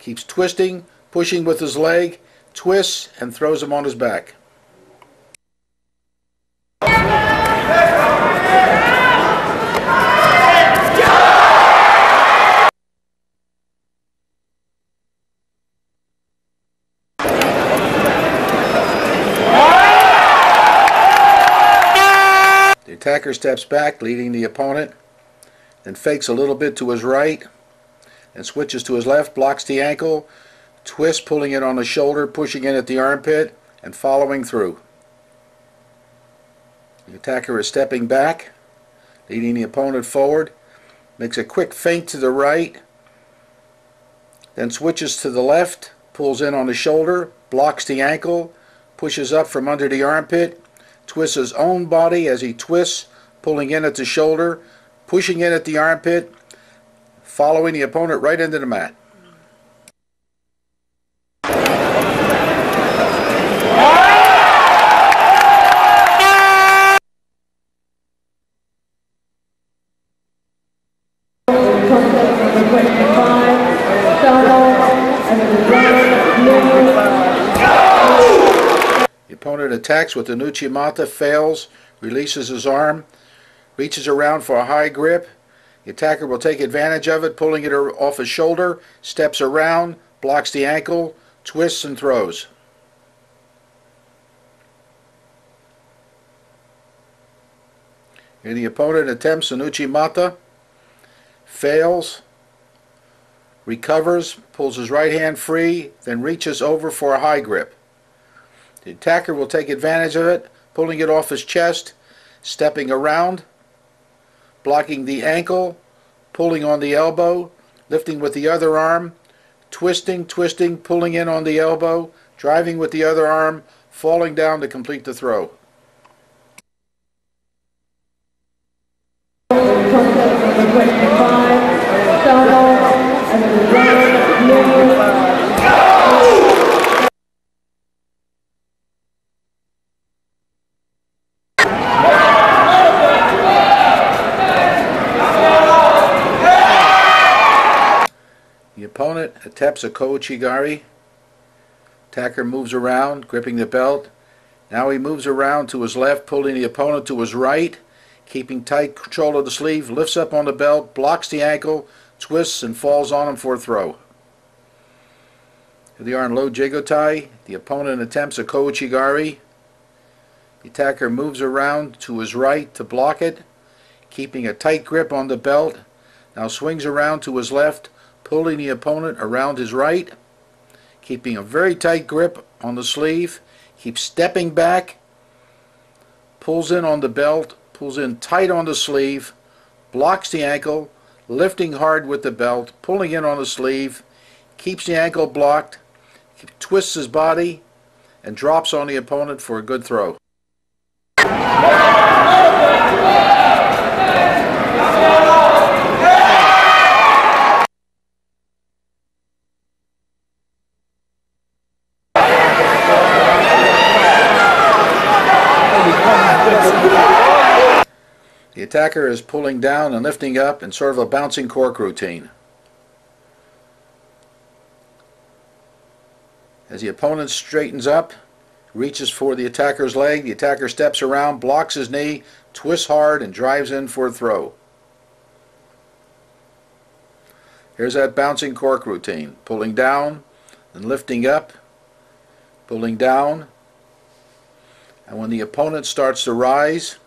S1: keeps twisting, pushing with his leg, twists, and throws him on his back. The attacker steps back, leading the opponent, then fakes a little bit to his right, and switches to his left, blocks the ankle, twists, pulling it on the shoulder, pushing in at the armpit, and following through. The attacker is stepping back, leading the opponent forward, makes a quick feint to the right, then switches to the left, pulls in on the shoulder, blocks the ankle, pushes up from under the armpit, twists his own body as he twists, pulling in at the shoulder, pushing in at the armpit, following the opponent right into the mat. The opponent attacks with the Uchimata, fails, releases his arm, reaches around for a high grip. The attacker will take advantage of it, pulling it off his shoulder, steps around, blocks the ankle, twists and throws. And the opponent attempts an Uchimata, fails, recovers, pulls his right hand free, then reaches over for a high grip. The attacker will take advantage of it, pulling it off his chest, stepping around, blocking the ankle, pulling on the elbow, lifting with the other arm, twisting, twisting, pulling in on the elbow, driving with the other arm, falling down to complete the throw. Attempts a Kouchigari. Attacker moves around, gripping the belt. Now he moves around to his left, pulling the opponent to his right, keeping tight control of the sleeve, lifts up on the belt, blocks the ankle, twists, and falls on him for a throw. The arm low jigotai. The opponent attempts a Kouchigari. The attacker moves around to his right to block it, keeping a tight grip on the belt. Now swings around to his left, pulling the opponent around his right, keeping a very tight grip on the sleeve, keeps stepping back, pulls in on the belt, pulls in tight on the sleeve, blocks the ankle, lifting hard with the belt, pulling in on the sleeve, keeps the ankle blocked, twists his body, and drops on the opponent for a good throw. The attacker is pulling down and lifting up in sort of a bouncing cork routine. As the opponent straightens up, reaches for the attacker's leg, the attacker steps around, blocks his knee, twists hard, and drives in for a throw. Here's that bouncing cork routine. Pulling down and lifting up, pulling down. And when the opponent starts to rise,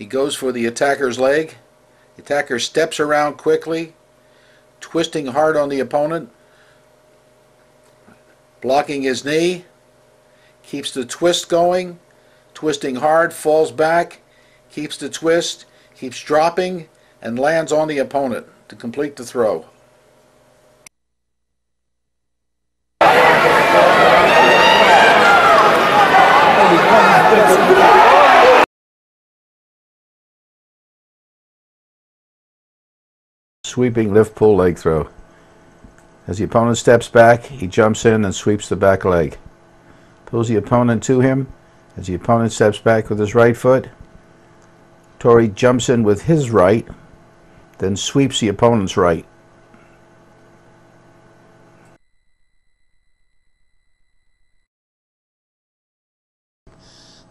S1: he goes for the attacker's leg. The attacker steps around quickly, twisting hard on the opponent, blocking his knee, keeps the twist going, twisting hard, falls back, keeps the twist, keeps dropping, and lands on the opponent to complete the throw. Sweeping lift pull leg throw. As the opponent steps back, he jumps in and sweeps the back leg. Pulls the opponent to him. As the opponent steps back with his right foot, Tori jumps in with his right, then sweeps the opponent's right.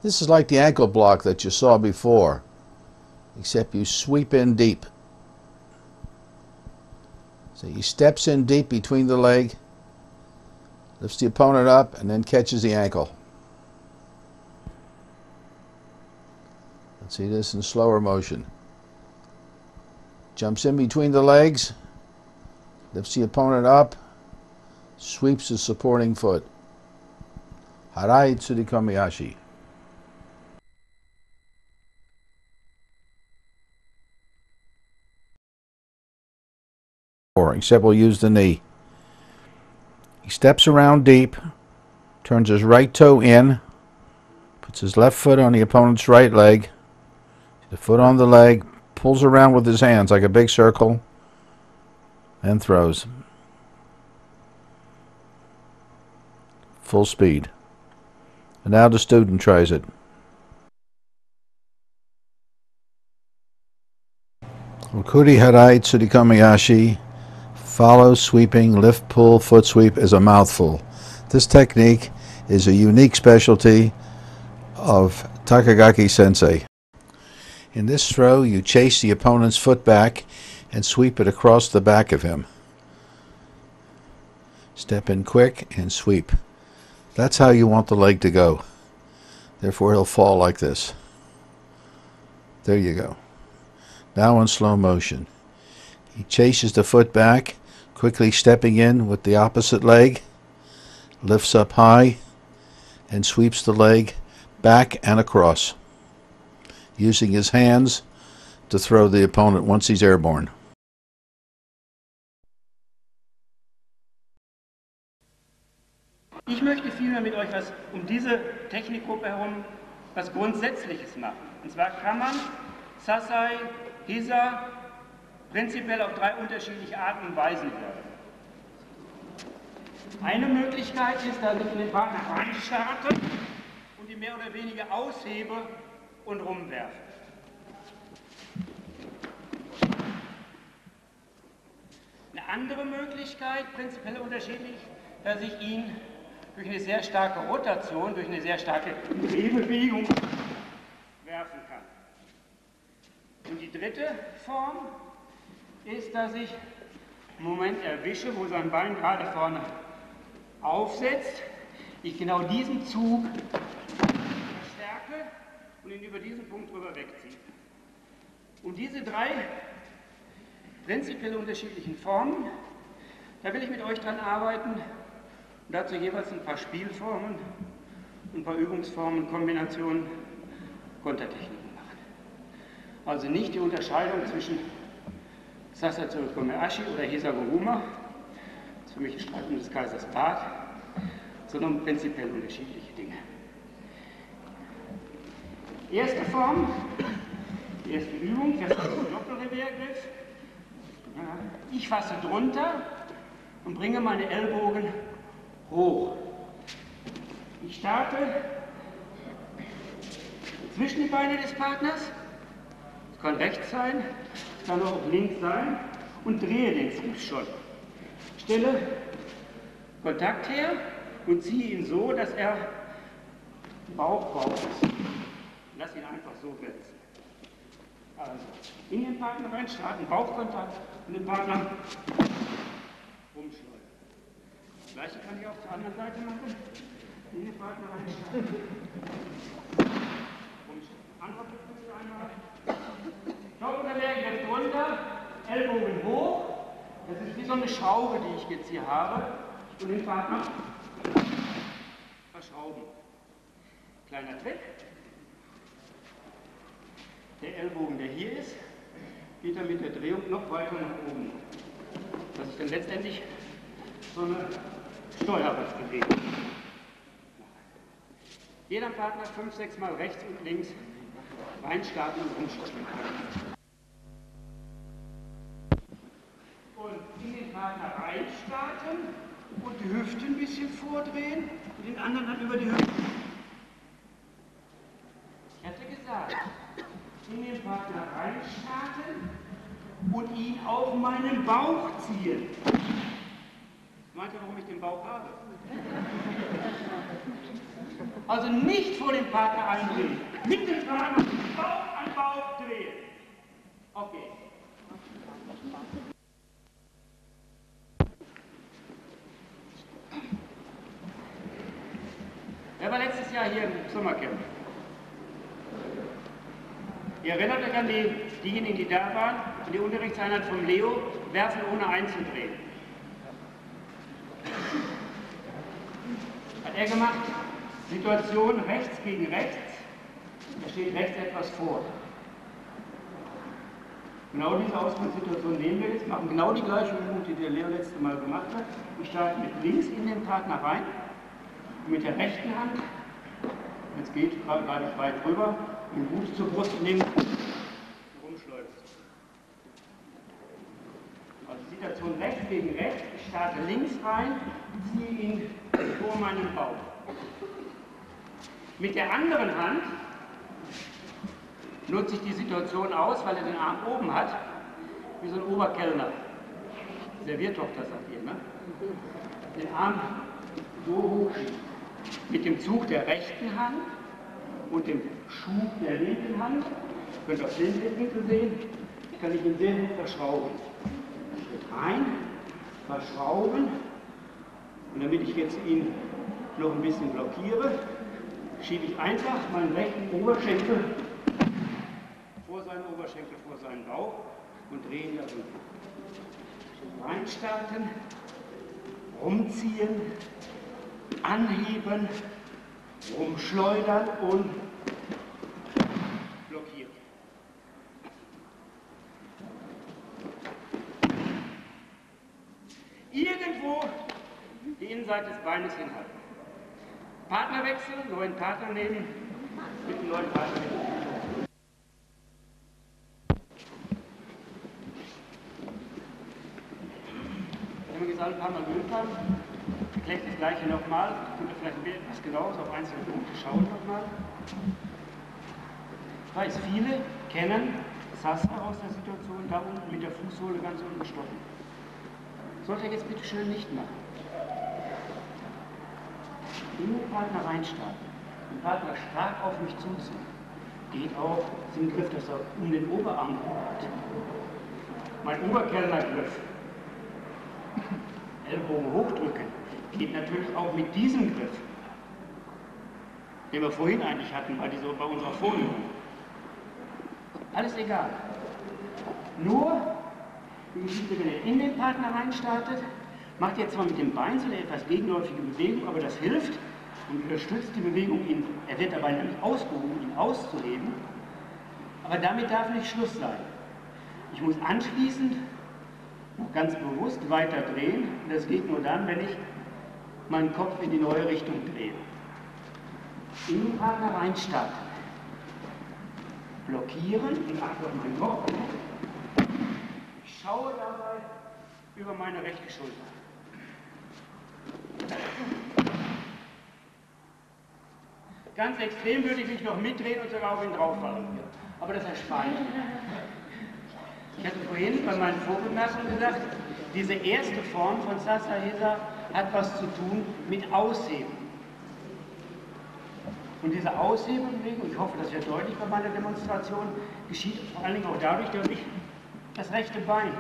S1: This is like the ankle block that you saw before, except you sweep in deep. So he steps in deep between the leg, lifts the opponent up, and then catches the ankle. Let's see this in slower motion. Jumps in between the legs, lifts the opponent up, sweeps the supporting foot. Harai Except we'll use the knee. He steps around deep, turns his right toe in, puts his left foot on the opponent's right leg, the foot on the leg, pulls around with his hands like a big circle, and throws. Full speed. And now the student tries it. Okuri Harai Follow, sweeping, lift, pull, foot sweep is a mouthful. This technique is a unique specialty of Takagaki Sensei. In this throw, you chase the opponent's foot back and sweep it across the back of him. Step in quick and sweep. That's how you want the leg to go. Therefore, he'll fall like this. There you go. Now in slow motion. He chases the foot back quickly stepping in with the opposite leg, lifts up high, and sweeps the leg back and across, using his hands to throw the opponent once he's airborne.
S2: Ich möchte vielmehr mit euch was um diese Technikgruppe herum was Grundsätzliches machen. Und zwar kann man Sasae, Hiza prinzipiell auf drei unterschiedliche Arten und Weisen wirken. Eine Möglichkeit ist, dass ich in den Partner reinstarte und ihn mehr oder weniger aushebe und rumwerfe. Eine andere Möglichkeit, prinzipiell unterschiedlich, dass ich ihn durch eine sehr starke Rotation, durch eine sehr starke Drehbewegung werfen kann. Und die dritte Form ist, dass ich im Moment erwische, wo sein Bein gerade vorne aufsetzt, ich genau diesen Zug verstärke und ihn über diesen Punkt drüber wegziehe. Und diese drei prinzipiell unterschiedlichen Formen, da will ich mit euch dran arbeiten und dazu jeweils ein paar Spielformen, ein paar Übungsformen, Kombinationen, Kontertechniken machen. Also nicht die Unterscheidung zwischen Sasatsurukume Ashi oder Hisaguruma, das ist für mich ein Streiten des Kaisers Bart, sondern prinzipiell unterschiedliche Dinge. Erste Form, die erste Übung, das ist der Doppelreviergriff. Ich fasse drunter und bringe meine Ellbogen hoch. Ich starte zwischen die Beine des Partners. Es kann rechts sein, kann auch links sein und drehe den Fuß schon. Stelle Kontakt her und ziehe ihn so, dass er Bauchbauch ist. Lass ihn einfach so setzen. Also in den Partner rein, starten Bauchkontakt und den Partner rumschleudern. Das gleiche kann ich auch zur anderen Seite machen. In den Partner rein, starten. Rumschleudern. Andere einmal. Schulterberg jetzt runter, Ellbogen hoch. Das ist wie so eine Schraube, die ich jetzt hier habe. Und den Partner verschrauben. Kleiner Trick. Der Ellbogen, der hier ist, geht dann mit der Drehung noch weiter nach oben. Das ist dann letztendlich so eine Steuerungsbewegung. Jeder Partner fünf, sechs Mal rechts und links Weinstadion umschulen kann. Und in den Partner reinstarten und die Hüfte ein bisschen vordrehen und den anderen dann über die Hüfte. Ich hatte gesagt, in den Partner reinstarten und ihn auf meinen Bauch ziehen. Meint ihr, warum ich den Bauch habe? Also nicht vor dem Partner eindrehen. Mit dem Partner Bauch an Bauch drehen. Okay. Er war letztes Jahr hier im Sommercamp. Ihr erinnert euch an die, diejenigen, die da waren, an die Unterrichtseinheit von Leo, werfen ohne einzudrehen. Hat er gemacht, Situation rechts gegen rechts, da steht rechts etwas vor. Genau diese Ausgangssituation nehmen wir jetzt, machen genau die gleiche Übung, die der Leo letzte Mal gemacht hat. Ich starte mit links in den Partner rein und mit der rechten Hand, es geht, gerade weit rüber, ihn gut zur Brust nehmen, rumschleudern. Also Situation rechts gegen rechts, ich starte links rein, ziehe ihn vor meinen Bauch. Mit der anderen Hand nutze ich die Situation aus, weil er den Arm oben hat, wie so ein Oberkellner. Serviertochter, sagt ihr, ne? Den Arm so hoch mit dem Zug der rechten Hand und dem Schub der linken Hand, ihr könnt auf den Winkel sehen, kann ich ihn sehr gut verschrauben. Schritt rein, verschrauben und damit ich jetzt ihn noch ein bisschen blockiere, schiebe ich einfach meinen rechten Oberschenkel vor seinen Oberschenkel, vor seinen Bauch und drehe ihn darüber. Reinstarten, rumziehen, anheben, rumschleudern und blockieren. Irgendwo die Innenseite des Beines hinhalten. Partnerwechsel, neuen Partner nehmen, mit dem neuen Partner nehmen. Wenn wir ein paar Mal geübt haben, erkläre ich das gleiche nochmal, könnt ihr vielleicht etwas genaues auf einzelne Punkte schauen nochmal. Ich weiß, viele kennen Sasa aus der Situation da unten mit der Fußsohle ganz unten stoppen. Sollte er jetzt bitte schön nicht machen. In den Partner reinstarten, den Partner stark auf mich zuziehen. Geht auch zum Griff, dass er um den Oberarm hat. Mein Oberkellnergriff, *laughs* Ellbogen hochdrücken, geht natürlich auch mit diesem Griff, den wir vorhin eigentlich hatten bei, dieser, bei unserer Vorübung. Alles egal. Nur wenn ihr in den Partner reinstartet, macht ihr zwar mit dem Bein so eine etwas gegenläufige Bewegung, aber das hilft und unterstützt die Bewegung, ihn, er wird dabei nämlich ausgehoben, ihn auszuheben. Aber damit darf nicht Schluss sein. Ich muss anschließend noch ganz bewusst weiter drehen und das geht nur dann, wenn ich meinen Kopf in die neue Richtung drehe. In den Partner reinstarten. Blockieren und achte auf meinen Kopf. Ich schaue dabei über meine rechte Schulter. Ganz extrem würde ich mich noch mitdrehen und sogar auf ihn drauffallen. Aber das erspare ich. Ich hatte vorhin bei meinen Vorbemerkungen gesagt, diese erste Form von Sasahesa hat was zu tun mit Ausheben. Und diese Aushebebewegung, ich hoffe, das wird deutlich bei meiner Demonstration, geschieht vor allen Dingen auch dadurch, dass ich das rechte Bein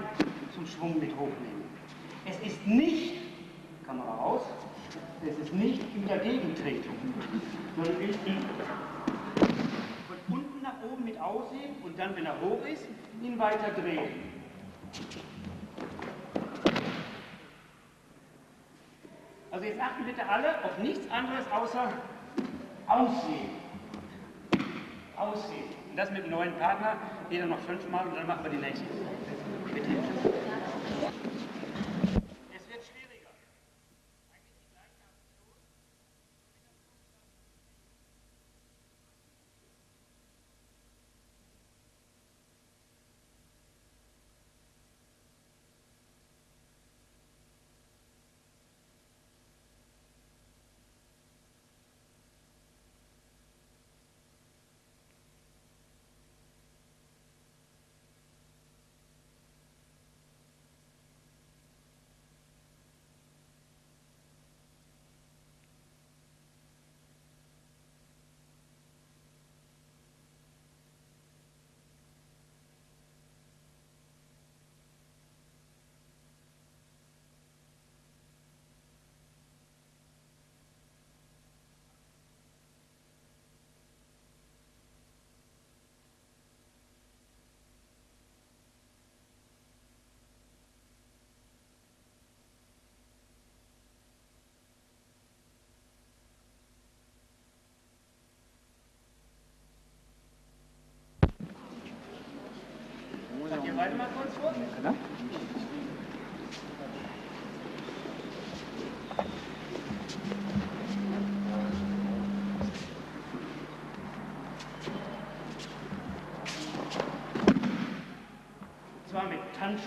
S2: zum Schwung mit hochnehme. Es ist nicht, Kamera raus, es ist nicht in der Gegentretung, sondern ich von unten nach oben mit ausheben und dann, wenn er hoch ist, ihn weiter drehen. Also jetzt achten bitte alle auf nichts anderes außer Aussehen. Aussehen. Und das mit dem neuen Partner, jeder noch fünfmal und dann machen wir die nächste. Bitte. Es wird schwieriger. Eigentlich die gleiche Aktion.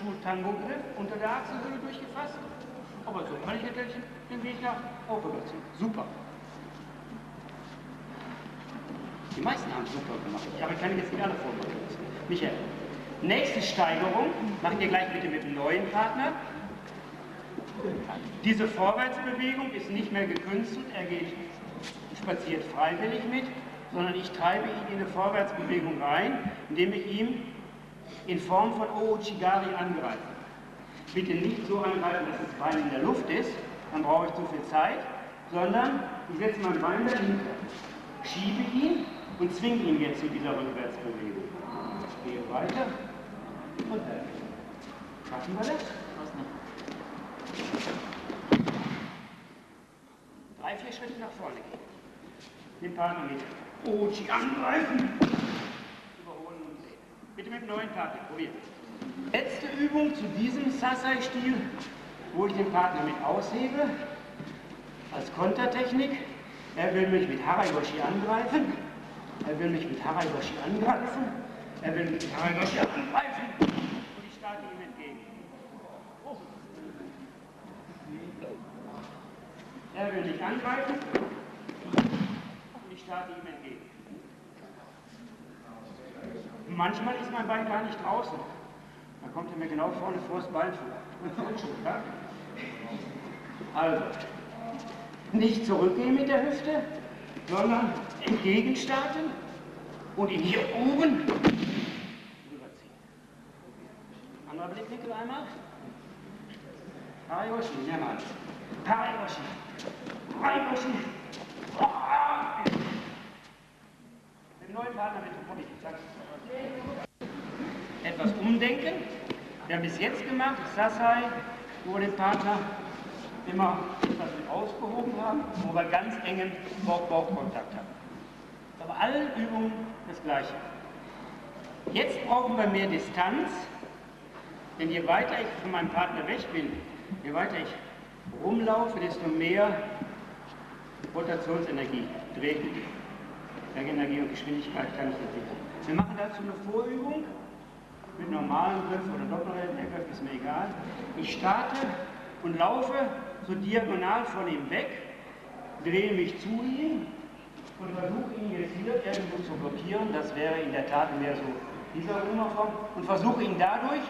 S2: Schul-Tango-Griff unter der Achselhöhle durchgefasst. Aber so kann ich natürlich den Weg nach Aufwärts ziehen. Super. Die meisten haben super gemacht. Ich habe keine jetzt nicht alle vorbereitet. Michael. Nächste Steigerung machen wir gleich bitte mit dem neuen Partner. Diese Vorwärtsbewegung ist nicht mehr gekünstelt, er geht, spaziert freiwillig mit, sondern ich treibe ihn in eine Vorwärtsbewegung rein, indem ich ihm in Form von Ouchigari angreife. Bitte nicht so angreifen, dass das Bein in der Luft ist, dann brauche ich zu viel Zeit, sondern ich setze mein Bein dahinter, schiebe ihn und zwinge ihn jetzt zu dieser Rückwärtsbewegung. Ich gehe weiter und dann. Schaffen wir das? Drei, vier Schritte nach vorne gehen. Den Partner mit Ochi angreifen. Bitte mit dem neuen Partner, probieren. Letzte Übung zu diesem Sasai-Stil, wo ich den Partner mit aushebe, als Kontertechnik. Er will mich mit Harayoshi angreifen. Er will mich mit Harayoshi angreifen. Er will mich mit Harayoshi angreifen. Und ich starte ihm entgegen. Er will mich angreifen. Und ich starte ihm entgegen. Manchmal ist mein Bein gar nicht draußen. Dann kommt er mir genau vorne vor das Bein zu. *laughs* Also, nicht zurückgehen mit der Hüfte, sondern entgegenstarten und ihn hier oben rüberziehen. Anderer Blickwinkel einmal. Harayoshi, mehrmals. Harayoshi. Harayoshi. Mit dem neuen Partner ich, sag's. Etwas umdenken. Wir haben bis jetzt gemacht, Sasai, wo wir den Partner immer etwas mit ausgehoben haben, wo wir ganz engen Bauch-Bauch-Kontakt haben. Aber allen Übungen das Gleiche. Jetzt brauchen wir mehr Distanz, denn je weiter ich von meinem Partner weg bin, je weiter ich rumlaufe, desto mehr Rotationsenergie, Drehkräftenergie und Geschwindigkeit kann ich entwickeln. Wir machen dazu eine Vorübung mit normalem Griff oder Doppelgriff, ist mir egal. Ich starte und laufe so diagonal von ihm weg, drehe mich zu ihm und versuche ihn jetzt hier irgendwo zu blockieren. Das wäre in der Tat mehr so dieser Römerform und versuche ihn dadurch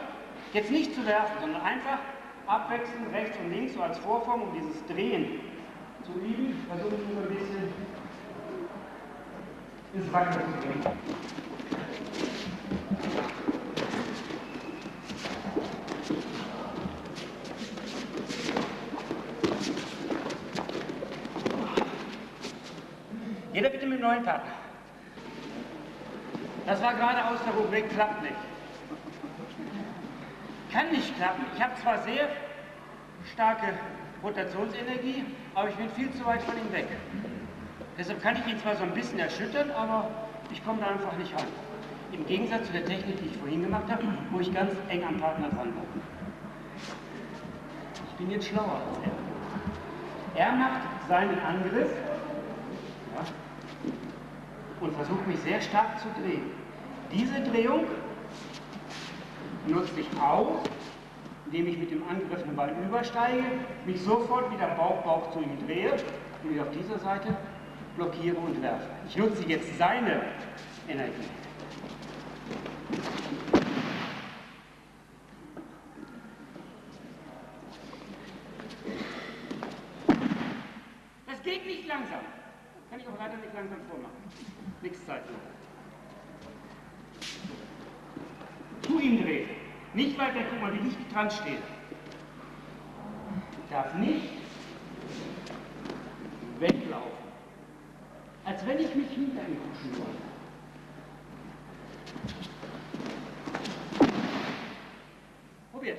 S2: jetzt nicht zu werfen, sondern einfach abwechselnd rechts und links so als Vorform, um dieses Drehen zu üben. Versuche ihn so ein bisschen zu bringen. Jeder bitte mit neuen Partner. Das war gerade aus der Rubrik klappt nicht. Kann nicht klappen. Ich habe zwar sehr starke Rotationsenergie, aber ich bin viel zu weit von ihm weg. Deshalb kann ich ihn zwar so ein bisschen erschüttern, aber ich komme da einfach nicht ran. Im Gegensatz zu der Technik, die ich vorhin gemacht habe, wo ich ganz eng am Partner dran war. Ich bin jetzt schlauer als er. Er macht seinen Angriff ja, und versucht mich sehr stark zu drehen. Diese Drehung nutze ich auch, indem ich mit dem angegriffenen Ball übersteige, mich sofort wieder Bauch-Bauch zu ihm drehe mich auf dieser Seite blockiere und werfe. Ich nutze jetzt seine Energie. Das geht nicht langsam. Kann ich auch leider nicht langsam vormachen. Nichts Zeit mehr. Zu ihm drehen. Nicht weiter, guck mal, wie ich dran. Ich darf nicht weglaufen. Als wenn ich mich hinter ihm wollte. Probiert.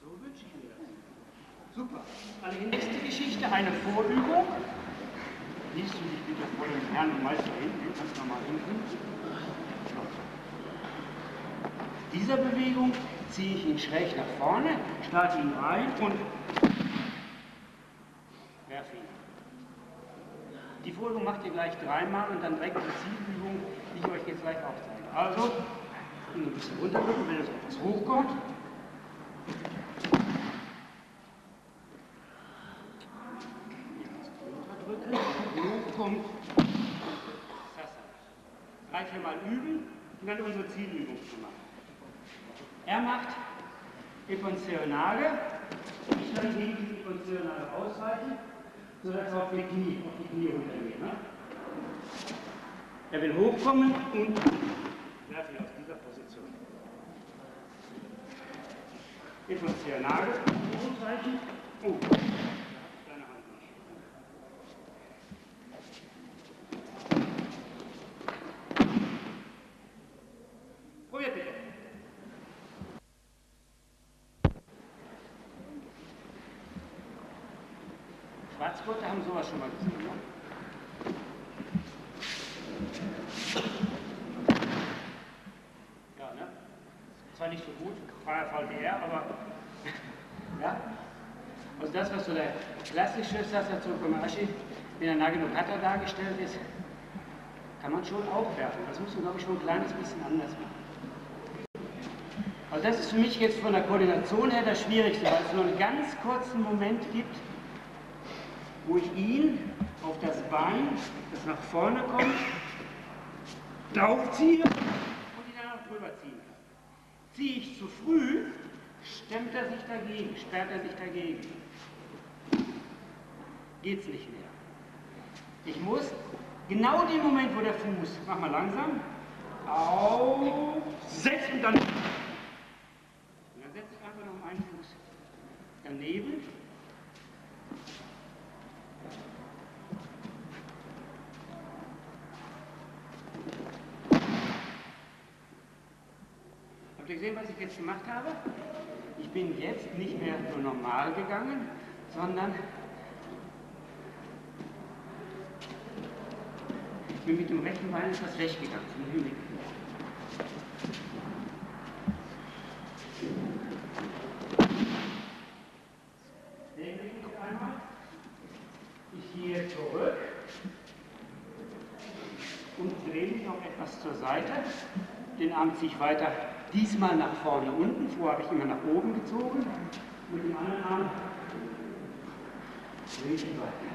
S2: So wünsche ich mir das. Super. Also die nächste Geschichte, eine Vorübung. Liest du dich bitte vor dem Herrn und Meister hinten, ganz normal hinten. dieser Bewegung ziehe ich ihn schräg nach vorne, starte ihn rein und werfe ihn. Die Folge macht ihr gleich dreimal und dann direkt die Zielübung, die ich euch jetzt gleich aufzeige. Also, ein bisschen runterdrücken, wenn es etwas hochkommt. Hochkommt. Drei, viermal üben und dann unsere Zielübung zu machen. Er macht Eponzionale. Ich kann gegen diese Eponzionale ausweichen, sodass er auf die Knie, auf die Knie runtergeht. Ne? Er will hochkommen und werfe ihn aus dieser Position. Eponzionale ausweichen. Oh, deine Hand nicht. Probiert bitte. Schwarzgurte haben sowas schon mal gesehen, ne? Ja, ne? Zwar nicht so gut, VDR, aber *laughs* ja. Also das, was so der klassische Sasatsu Komashi in der Nagano Kata dargestellt ist, kann man schon aufwerfen. Das muss man, glaube ich, schon ein kleines bisschen anders machen. Also das ist für mich jetzt von der Koordination her das Schwierigste, weil es nur einen ganz kurzen Moment gibt, wo ich ihn auf das Bein, das nach vorne kommt, draufziehe und ihn danach drüber ziehen kann. Ziehe ich zu früh, stemmt er sich dagegen, sperrt er sich dagegen. Geht's nicht mehr. Ich muss genau den Moment, wo der Fuß, mach mal langsam, aufsetzt und dann, und dann setze ich einfach noch einen Fuß daneben. Gesehen, was ich jetzt gemacht habe? Ich bin jetzt nicht mehr so normal gegangen, sondern ich bin mit dem rechten Bein etwas weggegangen, zum Himmel. Den lege ich einmal. Ich gehe zurück und drehe mich noch etwas zur Seite. Den Arm ziehe ich weiter, diesmal nach vorne unten. Vorher habe ich immer nach oben gezogen. Mit dem anderen Arm ihn weiter.